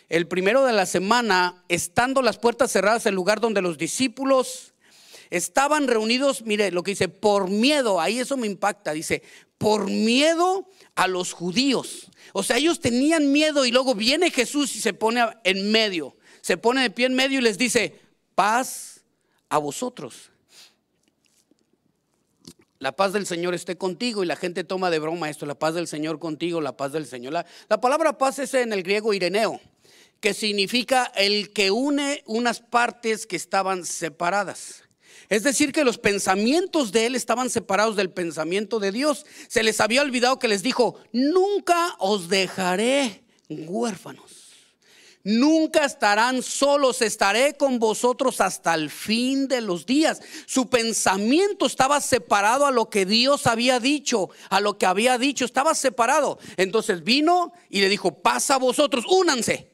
el primero de la semana, estando las puertas cerradas, el lugar donde los discípulos estaban reunidos, mire lo que dice, por miedo, ahí eso me impacta, dice, por miedo a los judíos. O sea, ellos tenían miedo y luego viene Jesús y se pone en medio, se pone de pie en medio y les dice, paz a vosotros la paz del Señor esté contigo y la gente toma de broma esto, la paz del Señor contigo, la paz del Señor. La, la, palabra paz es en el griego ireneo, que significa el que une unas partes que estaban separadas. Es decir, que los pensamientos de él estaban separados del pensamiento de Dios. Se les había olvidado que les dijo, nunca os dejaré huérfanos. Nunca estarán solos, estaré con vosotros hasta el fin de los días. Su pensamiento estaba separado a lo que Dios había dicho, a lo que había dicho, estaba separado. Entonces vino y le dijo, pasa a vosotros, únanse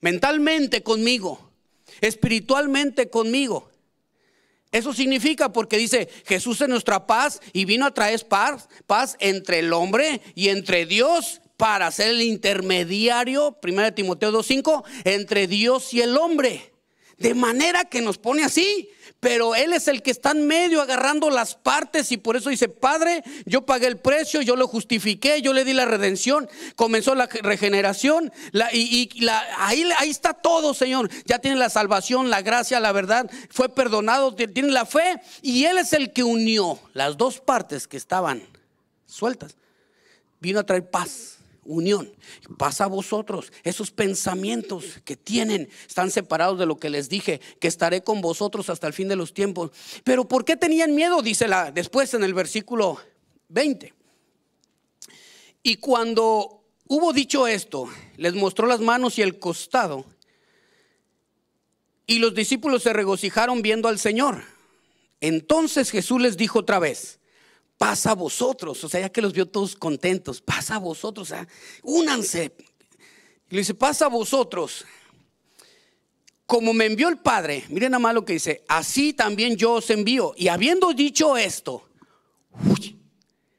mentalmente conmigo, espiritualmente conmigo. Eso significa porque dice Jesús es nuestra paz y vino a traer paz, paz entre el hombre y entre Dios para ser el intermediario, 1 Timoteo 2.5, entre Dios y el hombre. De manera que nos pone así, pero Él es el que está en medio agarrando las partes y por eso dice, Padre, yo pagué el precio, yo lo justifiqué, yo le di la redención, comenzó la regeneración y, ahí, ahí está todo, Señor. Ya tiene la salvación, la gracia, la verdad, fue perdonado, tiene la fe y Él es el que unió las dos partes que estaban sueltas. Vino a traer paz unión. Pasa a vosotros. Esos pensamientos que tienen están separados de lo que les dije, que estaré con vosotros hasta el fin de los tiempos. Pero ¿por qué tenían miedo? Dice después en el versículo 20. Y cuando hubo dicho esto, les mostró las manos y el costado. Y los discípulos se regocijaron viendo al Señor. Entonces Jesús les dijo otra vez, pasa a vosotros. O sea, ya que los vio todos contentos, pasa a vosotros, o sea, únanse. Y le dice, pasa a vosotros. Como me envió el Padre, miren nada más lo que dice, así también yo os envío. Y habiendo dicho esto,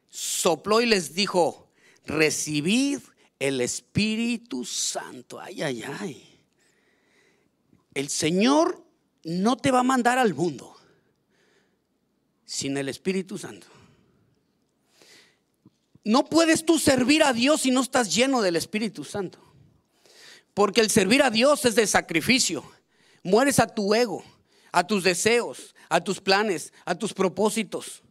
sopló y les dijo, recibid el Espíritu Santo. Ay, ay, ay. El Señor no te va a mandar al mundo sin el Espíritu Santo. No puedes tú servir a Dios si no estás lleno del Espíritu Santo. Porque el servir a Dios es de sacrificio. Mueres a tu ego, a tus deseos, a tus planes, a tus propósitos,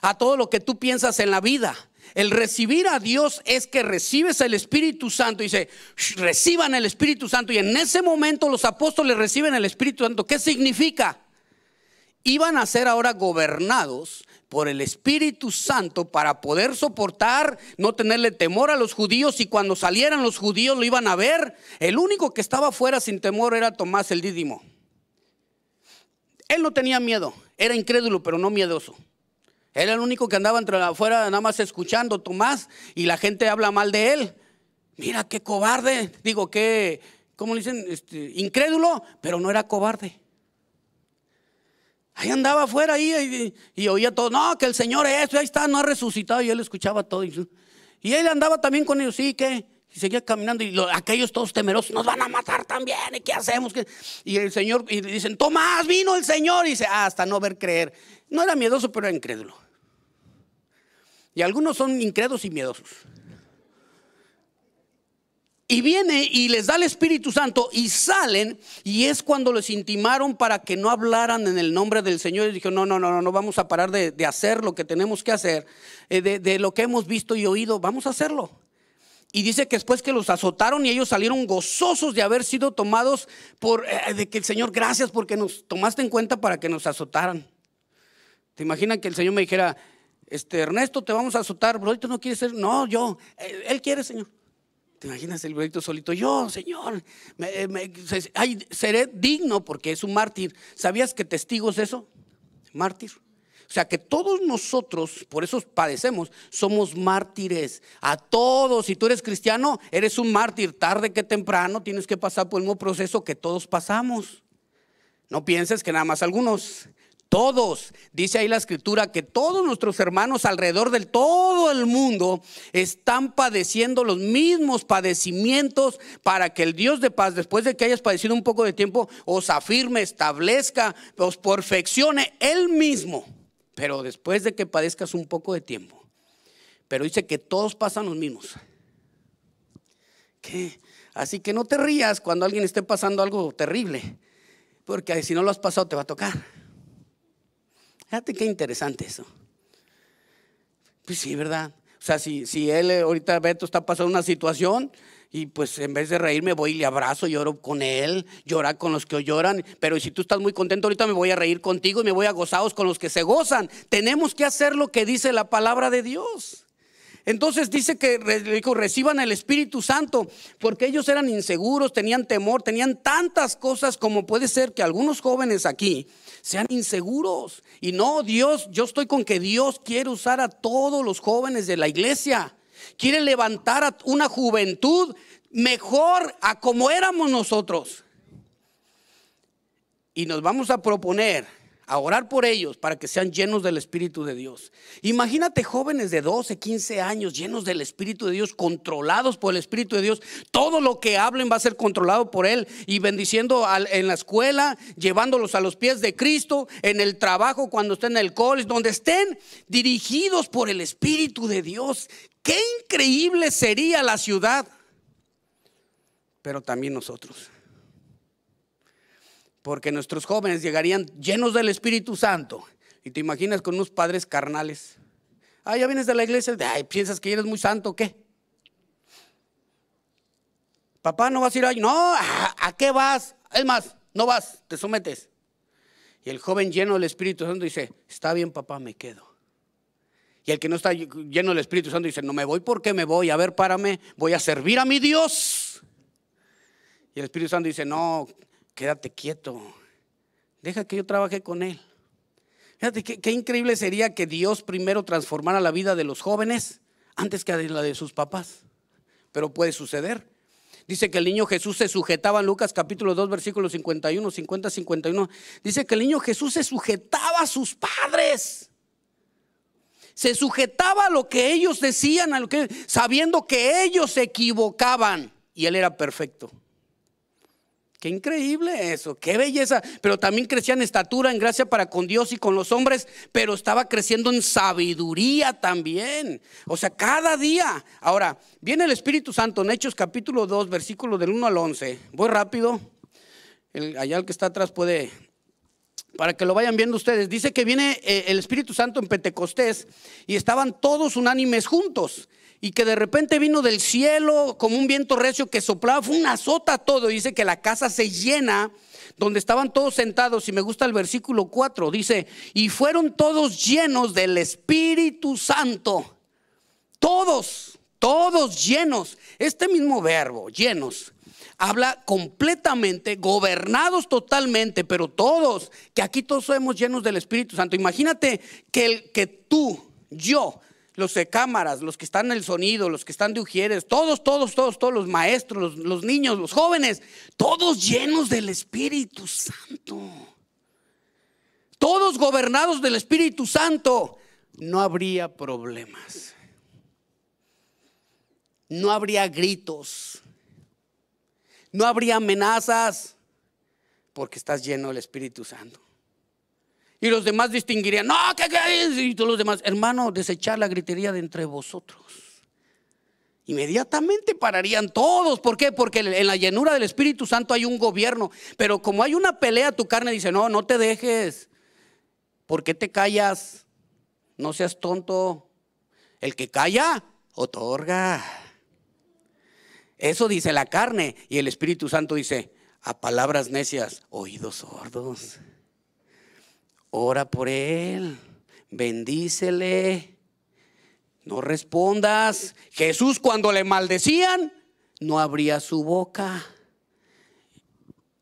a todo lo que tú piensas en la vida. El recibir a Dios es que recibes el Espíritu Santo y dice, reciban el Espíritu Santo. Y en ese momento los apóstoles reciben el Espíritu Santo. ¿Qué significa? Iban a ser ahora gobernados por el Espíritu Santo para poder soportar, no tenerle temor a los judíos y cuando salieran los judíos lo iban a ver. El único que estaba fuera sin temor era Tomás el Dídimo. Él no tenía miedo, era incrédulo pero no miedoso. Era el único que andaba entre afuera nada más escuchando Tomás y la gente habla mal de él. Mira qué cobarde, digo que, ¿cómo le dicen? Este, incrédulo, pero no era cobarde. Ahí andaba afuera ahí y, oía todo, no, que el Señor es, ahí está, no ha resucitado. Y él escuchaba todo. Y, él andaba también con ellos, sí, que y seguía caminando y aquellos todos temerosos nos van a matar también. ¿Y qué hacemos? Y el Señor, y dicen, Tomás, vino el Señor. Y dice, hasta no ver creer. No era miedoso, pero era incrédulo. Y algunos son incrédulos y miedosos. Y viene y les da el Espíritu Santo y salen y es cuando les intimaron para que no hablaran en el nombre del Señor. Y dijo, no, no, no, no, no vamos a parar de, hacer lo que tenemos que hacer, eh, de, lo que hemos visto y oído, vamos a hacerlo. Y dice que después que los azotaron y ellos salieron gozosos de haber sido tomados por, eh, de que el Señor, gracias porque nos tomaste en cuenta para que nos azotaran. ¿Te imaginas que el Señor me dijera, este, Ernesto, te vamos a azotar, bro, no quieres ser? No, yo, él quiere, Señor. ¿Te imaginas el proyecto solito? Yo, Señor, seré digno porque es un mártir. ¿Sabías que testigos de eso? Mártir. O sea que todos nosotros, por eso padecemos, somos mártires. A todos, si tú eres cristiano, eres un mártir. Tarde que temprano tienes que pasar por el mismo proceso que todos pasamos. No pienses que nada más algunos. Todos, dice ahí la escritura, que todos nuestros hermanos alrededor del todo el mundo están padeciendo los mismos padecimientos para que el Dios de paz, después de que hayas padecido un poco de tiempo, os afirme, establezca, os perfeccione Él mismo. Pero después de que padezcas un poco de tiempo. Pero dice que todos pasan los mismos. Así que no te rías cuando alguien esté pasando algo terrible, porque si no lo has pasado te va a tocar. Fíjate qué interesante eso. Pues sí, ¿verdad? O sea, si, si él eh, ahorita Beto está pasando una situación y pues en vez de reírme voy y le abrazo, lloro con él, llorar con los que lloran, pero si tú estás muy contento ahorita me voy a reír contigo y me voy a gozados con los que se gozan. Tenemos que hacer lo que dice la palabra de Dios. Entonces dice que reciban el Espíritu Santo, porque ellos eran inseguros, tenían temor, tenían tantas cosas como puede ser que algunos jóvenes aquí sean inseguros. Y no, Dios, yo estoy con que Dios quiere usar a todos los jóvenes de la iglesia. Quiere levantar a una juventud mejor a como éramos nosotros. Y nos vamos a proponer a orar por ellos para que sean llenos del Espíritu de Dios. Imagínate jóvenes de 12, 15 años llenos del Espíritu de Dios, controlados por el Espíritu de Dios. Todo lo que hablen va a ser controlado por Él y bendiciendo en la escuela, llevándolos a los pies de Cristo, en el trabajo, cuando estén en el college, donde estén dirigidos por el Espíritu de Dios. Qué increíble sería la ciudad, pero también nosotros porque nuestros jóvenes llegarían llenos del Espíritu Santo. Y te imaginas con unos padres carnales. Ah, ya vienes de la iglesia. Ay, piensas que eres muy santo, ¿o ¿qué? Papá, no vas a ir ahí. No, ¿a, qué vas? Es más, no vas, te sometes. Y el joven lleno del Espíritu Santo dice, está bien, papá, me quedo. Y el que no está lleno del Espíritu Santo dice, no me voy porque me voy. A ver, párame, voy a servir a mi Dios. Y el Espíritu Santo dice, no, quédate quieto, deja que yo trabaje con él. Fíjate qué, increíble sería que Dios primero transformara la vida de los jóvenes antes que la de sus papás. Pero puede suceder. Dice que el niño Jesús se sujetaba en Lucas capítulo 2, versículo 51, 50, 51. Dice que el niño Jesús se sujetaba a sus padres. Se sujetaba a lo que ellos decían, a lo que, sabiendo que ellos se equivocaban y él era perfecto. Qué increíble eso, qué belleza. Pero también crecía en estatura, en gracia para con Dios y con los hombres, pero estaba creciendo en sabiduría también. O sea, cada día. Ahora, viene el Espíritu Santo en Hechos capítulo 2, versículo del 1 al 11. Voy rápido. allá el que está atrás puede, para que lo vayan viendo ustedes. Dice que viene eh, el Espíritu Santo en Pentecostés y estaban todos unánimes juntos y que de repente vino del cielo como un viento recio que soplaba, fue una azota todo. Dice que la casa se llena donde estaban todos sentados, y me gusta el versículo 4, dice, y fueron todos llenos del Espíritu Santo. Todos, todos llenos. Este mismo verbo, llenos, habla completamente, gobernados totalmente, pero todos, que aquí todos somos llenos del Espíritu Santo. Imagínate que, el, que tú, yo, los de cámaras, los que están en el sonido, los que están de Ujieres, todos, todos, todos, todos los maestros, los, los niños, los jóvenes, todos llenos del Espíritu Santo. Todos gobernados del Espíritu Santo. No habría problemas. No habría gritos. No habría amenazas porque estás lleno del Espíritu Santo. Y los demás distinguirían, no, ¿qué, qué? Y todos los demás, hermano, desechar la gritería de entre vosotros. Inmediatamente pararían todos. ¿Por qué? Porque en la llenura del Espíritu Santo hay un gobierno. Pero como hay una pelea, tu carne dice, no, no te dejes. ¿Por qué te callas? No seas tonto. El que calla, otorga. Eso dice la carne. Y el Espíritu Santo dice, a palabras necias, oídos sordos ora por él, bendícele, no respondas. Jesús cuando le maldecían, no abría su boca.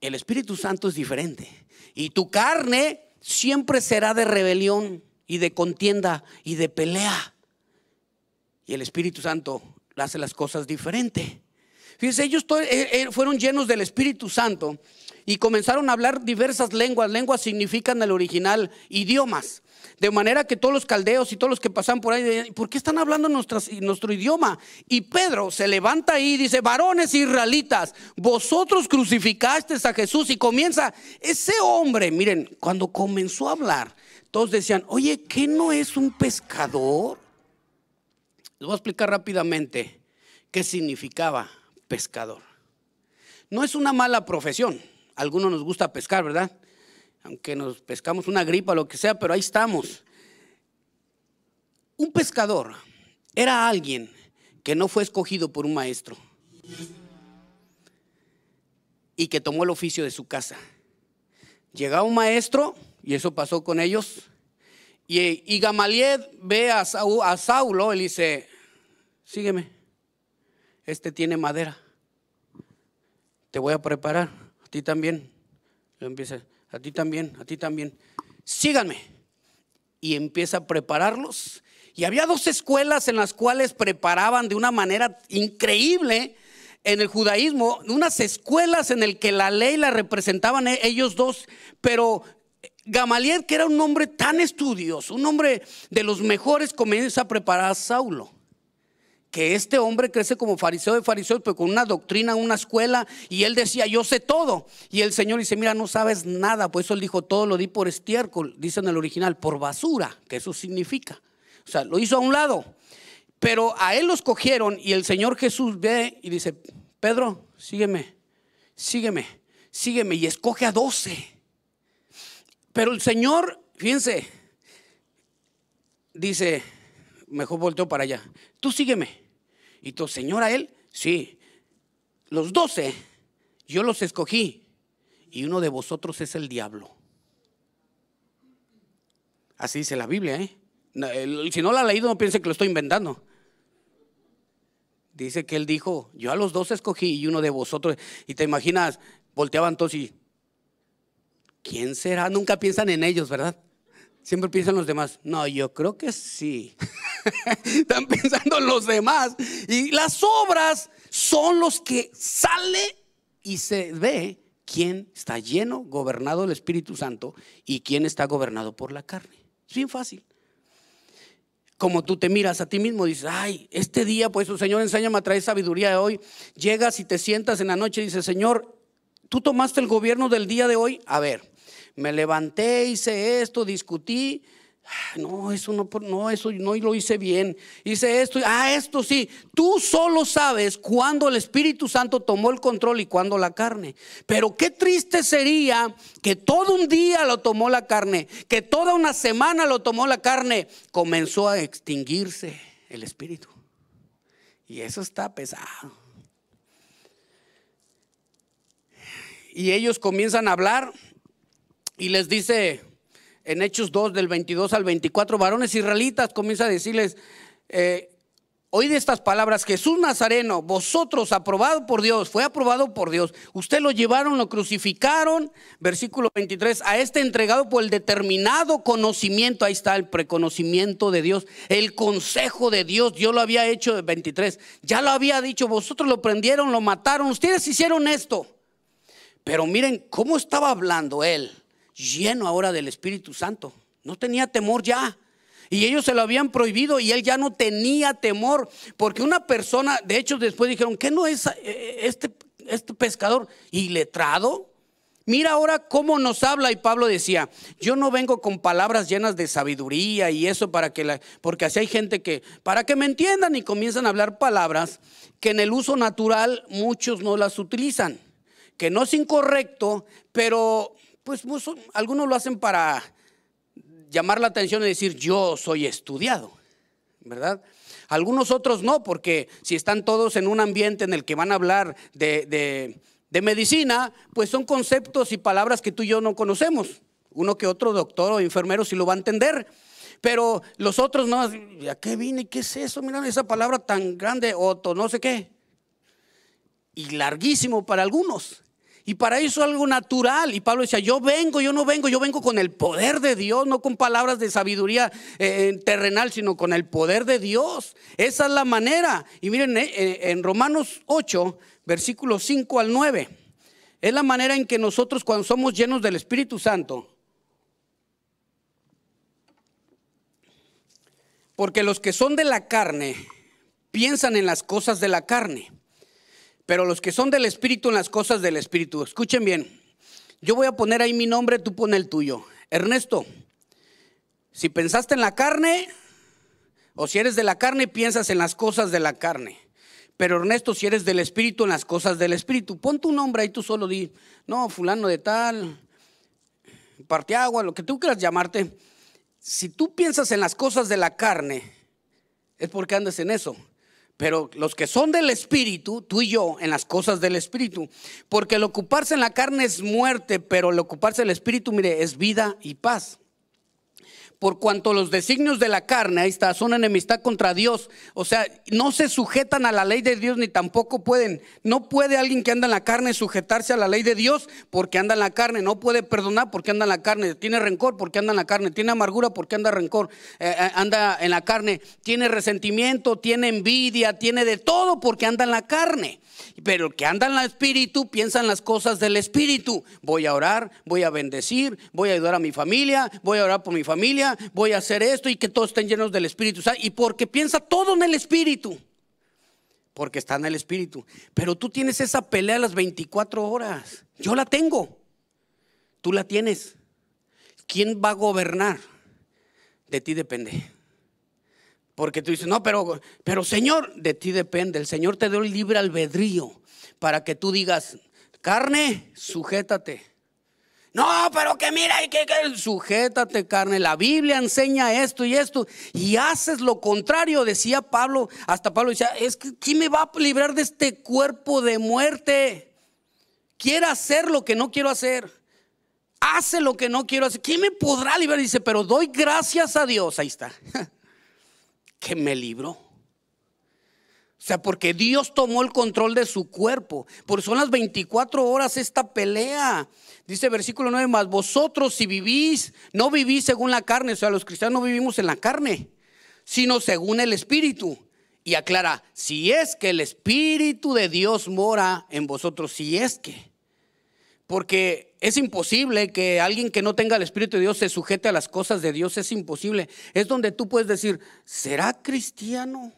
El Espíritu Santo es diferente. Y tu carne siempre será de rebelión y de contienda y de pelea. Y el Espíritu Santo hace las cosas diferente. Fíjense, ellos eh, eh, fueron llenos del Espíritu Santo y comenzaron a hablar diversas lenguas. Lenguas significan el original idiomas. De manera que todos los caldeos y todos los que pasan por ahí, ¿por qué están hablando nuestro idioma? Y Pedro se levanta ahí y dice, varones israelitas, vosotros crucificasteis a Jesús y comienza ese hombre, miren, cuando comenzó a hablar, todos decían, oye, ¿qué no es un pescador? Les voy a explicar rápidamente qué significaba pescador. No es una mala profesión. Algunos nos gusta pescar, ¿verdad? aunque nos pescamos una gripa, lo que sea, pero ahí estamos. Un pescador era alguien que no fue escogido por un maestro y que tomó el oficio de su casa. Llegaba un maestro, y eso pasó con ellos, y, Gamaliel ve a, a Saulo y dice, sígueme, este tiene madera, te voy a preparar, ti también. Empieza, a ti también, a ti también. Síganme. Y empieza a prepararlos. Y había dos escuelas en las cuales preparaban de una manera increíble en el judaísmo, unas escuelas en el que la ley la representaban e-, ellos dos, pero Gamaliel, que era un hombre tan estudioso, un hombre de los mejores, comienza a preparar a Saulo que este hombre crece como fariseo de fariseos, pero con una doctrina, una escuela, y él decía, yo sé todo. Y el Señor dice, mira, no sabes nada. Por eso él dijo, todo lo di por estiércol, dice en el original, por basura, que eso significa. O sea, lo hizo a un lado. Pero a él los cogieron y el Señor Jesús ve y dice, Pedro, sígueme, sígueme, sígueme. Y escoge a doce. Pero el Señor, fíjense, dice, mejor volteo para allá. Tú sígueme. Y tu Señor a él, sí. Los doce, yo los escogí. Y uno de vosotros es el diablo. Así dice la Biblia, ¿eh? Si no la ha leído, no piense que lo estoy inventando. Dice que él dijo, yo a los dos escogí y uno de vosotros. Y te imaginas, volteaban todos y, ¿quién será? Nunca piensan en ellos, ¿verdad? Siempre piensan los demás. No, yo creo que sí. Están pensando los demás. Y las obras son los que sale y se ve quién está lleno, gobernado del Espíritu Santo y quién está gobernado por la carne. Es bien fácil. Como tú te miras a ti mismo, dices, ay, este día, pues, su Señor, enséñame a traer sabiduría de hoy. Llegas y te sientas en la noche y dices, Señor, tú tomaste el gobierno del día de hoy. A ver, me levanté, hice esto, discutí. No, eso no, no, eso no lo hice bien. Hice esto, ah, esto sí. Tú solo sabes cuándo el Espíritu Santo tomó el control y cuándo la carne. Pero qué triste sería que todo un día lo tomó la carne, que toda una semana lo tomó la carne, comenzó a extinguirse el Espíritu. Y eso está pesado. Y ellos comienzan a hablar y les dice en Hechos 2 del 22 al 24, varones israelitas, comienza a decirles, eh, oíd estas palabras, Jesús Nazareno, vosotros aprobado por Dios, fue aprobado por Dios, usted lo llevaron, lo crucificaron, versículo 23, a este entregado por el determinado conocimiento, ahí está el preconocimiento de Dios, el consejo de Dios, yo lo había hecho 23, ya lo había dicho, vosotros lo prendieron, lo mataron, ustedes hicieron esto, pero miren cómo estaba hablando él lleno ahora del Espíritu Santo. No tenía temor ya. Y ellos se lo habían prohibido y él ya no tenía temor. Porque una persona, de hecho después dijeron, ¿qué no es eh, este, este pescador? ¿Y letrado? Mira ahora cómo nos habla y Pablo decía, yo no vengo con palabras llenas de sabiduría y eso para que la, porque así hay gente que, para que me entiendan y comienzan a hablar palabras que en el uso natural muchos no las utilizan, que no es incorrecto, pero pues, algunos lo hacen para llamar la atención y decir yo soy estudiado, ¿verdad? Algunos otros no, porque si están todos en un ambiente en el que van a hablar de, medicina, pues son conceptos y palabras que tú y yo no conocemos. Uno que otro doctor o enfermero sí lo va a entender. Pero los otros no, ¿a qué vine? ¿Qué es eso? Mira esa palabra tan grande, oto, no sé qué. Y larguísimo para algunos. Y para eso algo natural. Y Pablo decía, yo vengo, yo no vengo, yo vengo con el poder de Dios, no con palabras de sabiduría eh, terrenal, sino con el poder de Dios. Esa es la manera. Y miren, eh, eh, en Romanos 8, versículos 5 al 9. Es la manera en que nosotros cuando somos llenos del Espíritu Santo, porque los que son de la carne piensan en las cosas de la carne, pero los que son del Espíritu en las cosas del Espíritu. Escuchen bien, yo voy a poner ahí mi nombre, tú pon el tuyo. Ernesto, si pensaste en la carne, o si eres de la carne, piensas en las cosas de la carne. Pero Ernesto, si eres del Espíritu, en las cosas del Espíritu. Pon tu nombre ahí, tú solo di, no, fulano de tal, agua, lo que tú quieras llamarte. Si tú piensas en las cosas de la carne, es porque andas en eso. Pero los que son del Espíritu, tú y yo, en las cosas del Espíritu. Porque el ocuparse en la carne es muerte, pero el ocuparse del Espíritu, mire, es vida y paz por cuanto los designios de la carne, ahí está, son enemistad contra Dios. O sea, no se sujetan a la ley de Dios ni tampoco pueden. No puede alguien que anda en la carne sujetarse a la ley de Dios porque anda en la carne. No puede perdonar porque anda en la carne. Tiene rencor porque anda en la carne. Tiene amargura porque anda rencor. Eh, eh, anda en la carne. Tiene resentimiento, tiene envidia, tiene de todo porque anda en la carne. Pero el que anda en el espíritu piensa en las cosas del espíritu. Voy a orar, voy a bendecir, voy a ayudar a mi familia, voy a orar por mi familia, voy a hacer esto y que todos estén llenos del espíritu. Y porque piensa todo en el espíritu. Porque está en el espíritu. Pero tú tienes esa pelea las 24 horas. Yo la tengo. Tú la tienes. ¿Quién va a gobernar? De ti depende. Porque tú dices, no, pero, pero Señor, de ti depende. El Señor te dio el libre albedrío para que tú digas, carne, sujétate. No, pero que mira, y que, sujétate, carne. La Biblia enseña esto y esto. Y haces lo contrario, decía Pablo. Hasta Pablo decía, es que ¿quién me va a librar de este cuerpo de muerte? Quiere hacer lo que no quiero hacer. Hace lo que no quiero hacer. ¿Quién me podrá librar? Dice, pero doy gracias a Dios. Ahí está. que me libró. O sea, porque Dios tomó el control de su cuerpo. Por son las 24 horas esta pelea. Dice versículo 9 más, vosotros si vivís, no vivís según la carne. O sea, los cristianos no vivimos en la carne, sino según el Espíritu. Y aclara, si es que el Espíritu de Dios mora en vosotros, si es que. Porque es imposible que alguien que no tenga el Espíritu de Dios se sujete a las cosas de Dios. Es imposible. Es donde tú puedes decir, ¿será cristiano?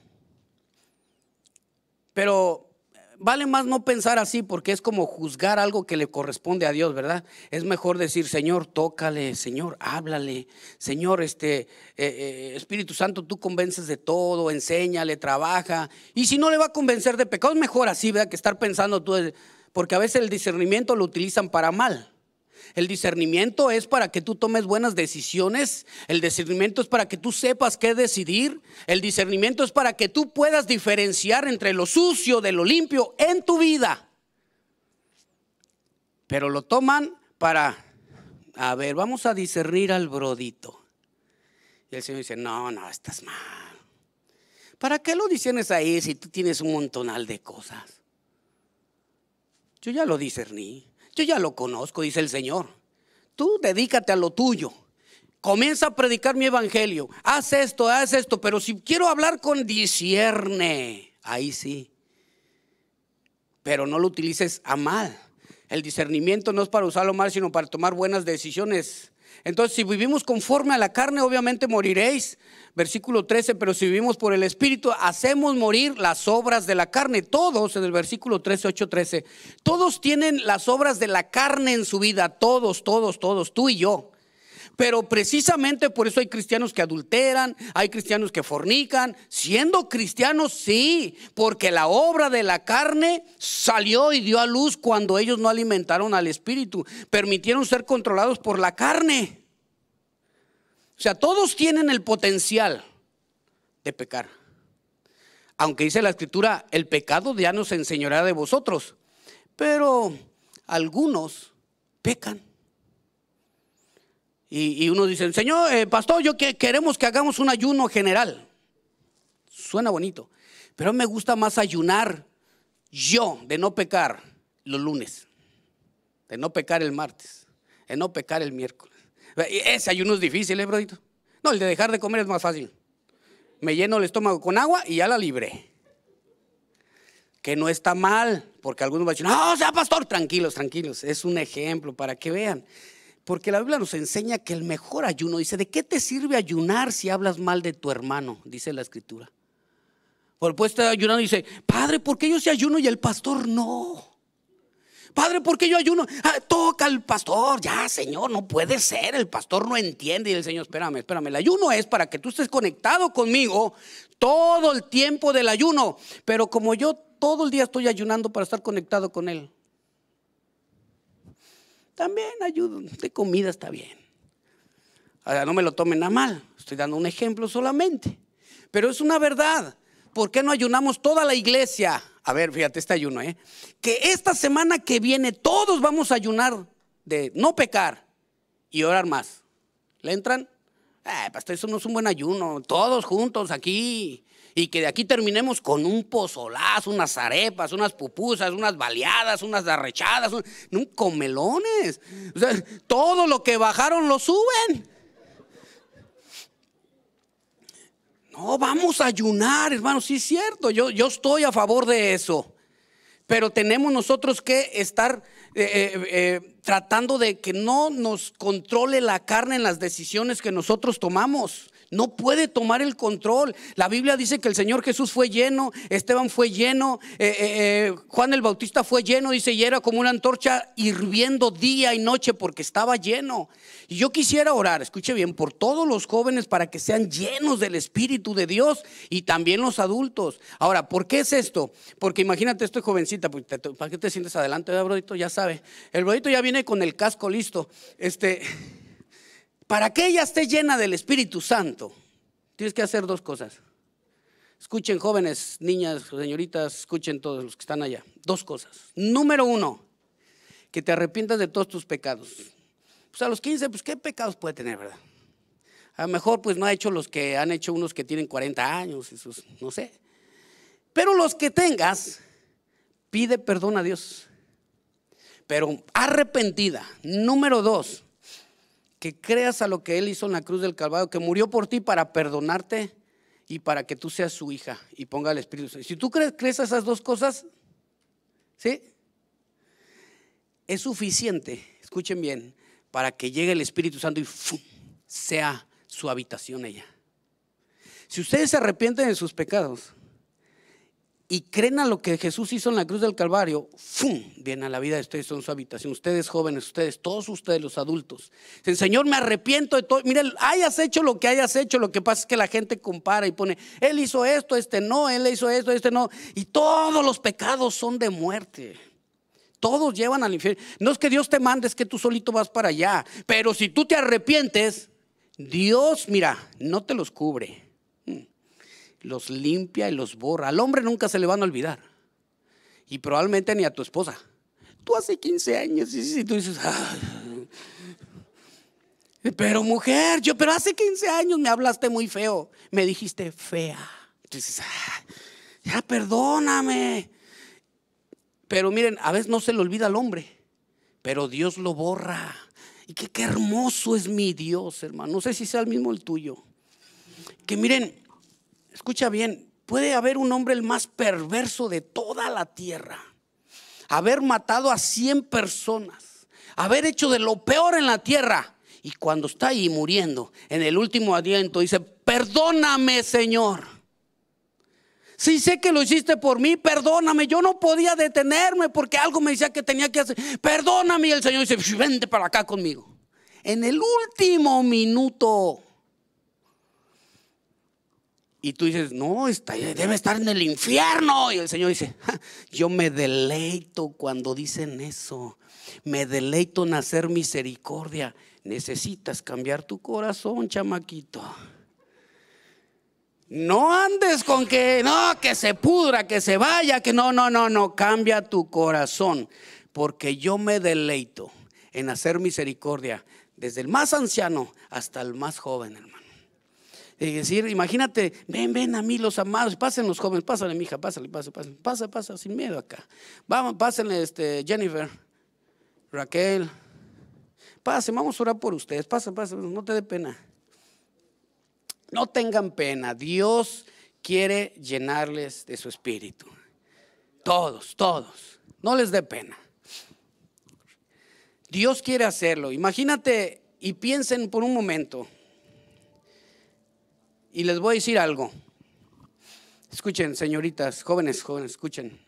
Pero vale más no pensar así porque es como juzgar algo que le corresponde a Dios, ¿verdad? Es mejor decir, Señor, tócale, Señor, háblale, Señor, este eh, eh, Espíritu Santo, tú convences de todo, enséñale, trabaja. Y si no le va a convencer de pecado, es mejor así, ¿verdad? Que estar pensando tú, porque a veces el discernimiento lo utilizan para mal. El discernimiento es para que tú tomes buenas decisiones. El discernimiento es para que tú sepas qué decidir. El discernimiento es para que tú puedas diferenciar entre lo sucio de lo limpio en tu vida. Pero lo toman para, a ver, vamos a discernir al brodito. Y el Señor dice, no, no, estás mal. ¿Para qué lo discernes ahí si tú tienes un montonal de cosas? Yo ya lo discerní. Yo ya lo conozco, dice el Señor. Tú dedícate a lo tuyo. Comienza a predicar mi evangelio. Haz esto, haz esto. Pero si quiero hablar con discierne, ahí sí. Pero no lo utilices a mal. El discernimiento no es para usarlo mal, sino para tomar buenas decisiones. Entonces, si vivimos conforme a la carne, obviamente moriréis. Versículo 13, pero si vivimos por el Espíritu, hacemos morir las obras de la carne. Todos, en el versículo 13, 8, 13, todos tienen las obras de la carne en su vida. Todos, todos, todos, tú y yo. Pero precisamente por eso hay cristianos que adulteran, hay cristianos que fornican. Siendo cristianos, sí, porque la obra de la carne salió y dio a luz cuando ellos no alimentaron al espíritu, permitieron ser controlados por la carne. O sea, todos tienen el potencial de pecar. Aunque dice la escritura, el pecado ya nos enseñará de vosotros. Pero algunos pecan. Y, uno dice, Señor, eh, pastor, yo que queremos que hagamos un ayuno general. Suena bonito. Pero me gusta más ayunar yo de no pecar los lunes, de no pecar el martes, de no pecar el miércoles. Ese ayuno es difícil, ¿eh, brodito? No, el de dejar de comer es más fácil. Me lleno el estómago con agua y ya la libré. que no está mal, porque algunos van a decir, no, sea pastor, tranquilos, tranquilos, es un ejemplo para que vean. Porque la Biblia nos enseña que el mejor ayuno, dice, ¿de qué te sirve ayunar si hablas mal de tu hermano? Dice la escritura. Por puesto ayunando dice, Padre, ¿por qué yo sí ayuno y el pastor no? Padre, ¿por qué yo ayuno? Ah, toca al pastor. Ya, Señor, no puede ser. El pastor no entiende. Y el Señor, espérame, espérame. El ayuno es para que tú estés conectado conmigo todo el tiempo del ayuno. Pero como yo todo el día estoy ayunando para estar conectado con Él. También ayudo. De comida está bien. Ahora, no me lo tomen a mal. Estoy dando un ejemplo solamente. Pero es una verdad. ¿Por qué no ayunamos toda la iglesia? A ver, fíjate este ayuno, ¿eh? Que esta semana que viene todos vamos a ayunar de no pecar y orar más. ¿Le entran? Eh, pastor, eso no es un buen ayuno. Todos juntos aquí. Y que de aquí terminemos con un pozolazo, unas arepas, unas pupusas, unas baleadas, unas arrechadas, un, comelones. Todo lo que bajaron lo suben. No, vamos a ayunar, hermano, sí es cierto, yo, yo estoy a favor de eso. Pero tenemos nosotros que estar eh, eh, eh, tratando de que no nos controle la carne en las decisiones que nosotros tomamos no puede tomar el control. La Biblia dice que el Señor Jesús fue lleno, Esteban fue lleno, eh, eh, eh, Juan el Bautista fue lleno, dice, y era como una antorcha hirviendo día y noche porque estaba lleno. Y yo quisiera orar, escuche bien, por todos los jóvenes para que sean llenos del Espíritu de Dios y también los adultos. Ahora, ¿por qué es esto? Porque imagínate, estoy jovencita, pues, ¿para qué te sientes adelante, brodito? Ya sabe. El brodito ya viene con el casco listo. Este para que ella esté llena del Espíritu Santo, tienes que hacer dos cosas. Escuchen jóvenes, niñas, señoritas, escuchen todos los que están allá. Dos cosas. Número uno, que te arrepientas de todos tus pecados. Pues a los 15, pues qué pecados puede tener, ¿verdad? A lo mejor pues no ha hecho los que han hecho unos que tienen 40 años, esos, no sé. Pero los que tengas, pide perdón a Dios. Pero arrepentida. Número dos, que creas a lo que Él hizo en la cruz del Calvario, que murió por ti para perdonarte y para que tú seas su hija y ponga el Espíritu Santo. Si tú crees, crees esas dos cosas, ¿sí? Es suficiente, escuchen bien, para que llegue el Espíritu Santo y sea su habitación ella. Si ustedes se arrepienten de sus pecados, y creen a lo que Jesús hizo en la cruz del Calvario, ¡fum! Viene a la vida de ustedes, son su habitación. Ustedes jóvenes, ustedes, todos ustedes los adultos. Dicen, Señor, me arrepiento de todo. Mire, hayas hecho lo que hayas hecho, lo que pasa es que la gente compara y pone, Él hizo esto, este no, Él hizo esto, este no. Y todos los pecados son de muerte. Todos llevan al infierno. No es que Dios te mande, es que tú solito vas para allá. Pero si tú te arrepientes, Dios, mira, no te los cubre los limpia y los borra. Al hombre nunca se le van a olvidar. Y probablemente ni a tu esposa. Tú hace 15 años y, tú dices, pero mujer, yo, pero hace 15 años me hablaste muy feo. Me dijiste fea. Tú dices, ya perdóname. Pero miren, a veces no se le olvida al hombre, pero Dios lo borra. Y que qué hermoso es mi Dios, hermano. No sé si sea el mismo el tuyo. Que miren, escucha bien, puede haber un hombre el más perverso de toda la tierra, haber matado a 100 personas, haber hecho de lo peor en la tierra. Y cuando está ahí muriendo, en el último aliento, dice, perdóname Señor. Si sé que lo hiciste por mí, perdóname. Yo no podía detenerme porque algo me decía que tenía que hacer. Perdóname. Y el Señor dice, vente para acá conmigo. En el último minuto y tú dices, no, está, debe estar en el infierno. Y el Señor dice, yo me deleito cuando dicen eso. Me deleito en hacer misericordia. Necesitas cambiar tu corazón, chamaquito. No andes con que, no, que se pudra, que se vaya, que no, no, no, no, cambia tu corazón. Porque yo me deleito en hacer misericordia desde el más anciano hasta el más joven, hermano. Es decir, imagínate, ven, ven a mí los amados, pasen los jóvenes, pásale, mija, pásale, pásale, pásale, pasa, pasa, sin miedo acá. Vamos, pásenle, este, Jennifer, Raquel, pasen, vamos a orar por ustedes, pasa, pasa, no te dé pena. No tengan pena, Dios quiere llenarles de su espíritu. Todos, todos. No les dé pena. Dios quiere hacerlo. Imagínate y piensen por un momento. Y les voy a decir algo. Escuchen, señoritas, jóvenes, jóvenes, escuchen.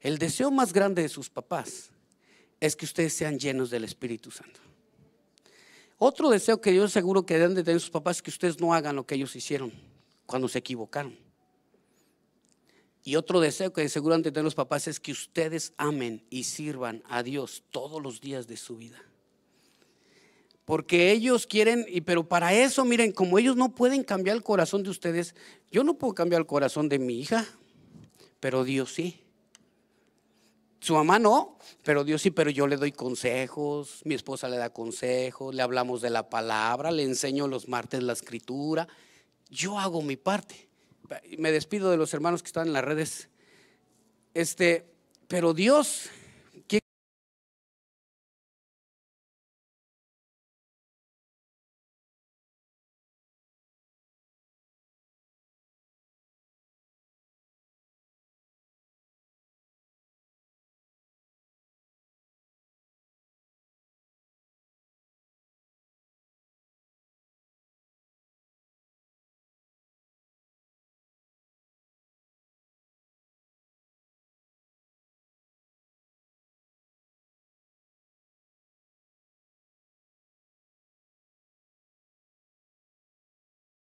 El deseo más grande de sus papás es que ustedes sean llenos del Espíritu Santo. Otro deseo que yo seguro que deben de tener sus papás es que ustedes no hagan lo que ellos hicieron cuando se equivocaron. Y otro deseo que seguro han de tener los papás es que ustedes amen y sirvan a Dios todos los días de su vida. Porque ellos quieren, y pero para eso, miren, como ellos no pueden cambiar el corazón de ustedes, yo no puedo cambiar el corazón de mi hija, pero Dios sí. Su mamá no, pero Dios sí, pero yo le doy consejos, mi esposa le da consejos, le hablamos de la palabra, le enseño los martes la escritura. Yo hago mi parte. Me despido de los hermanos que están en las redes. Este, pero Dios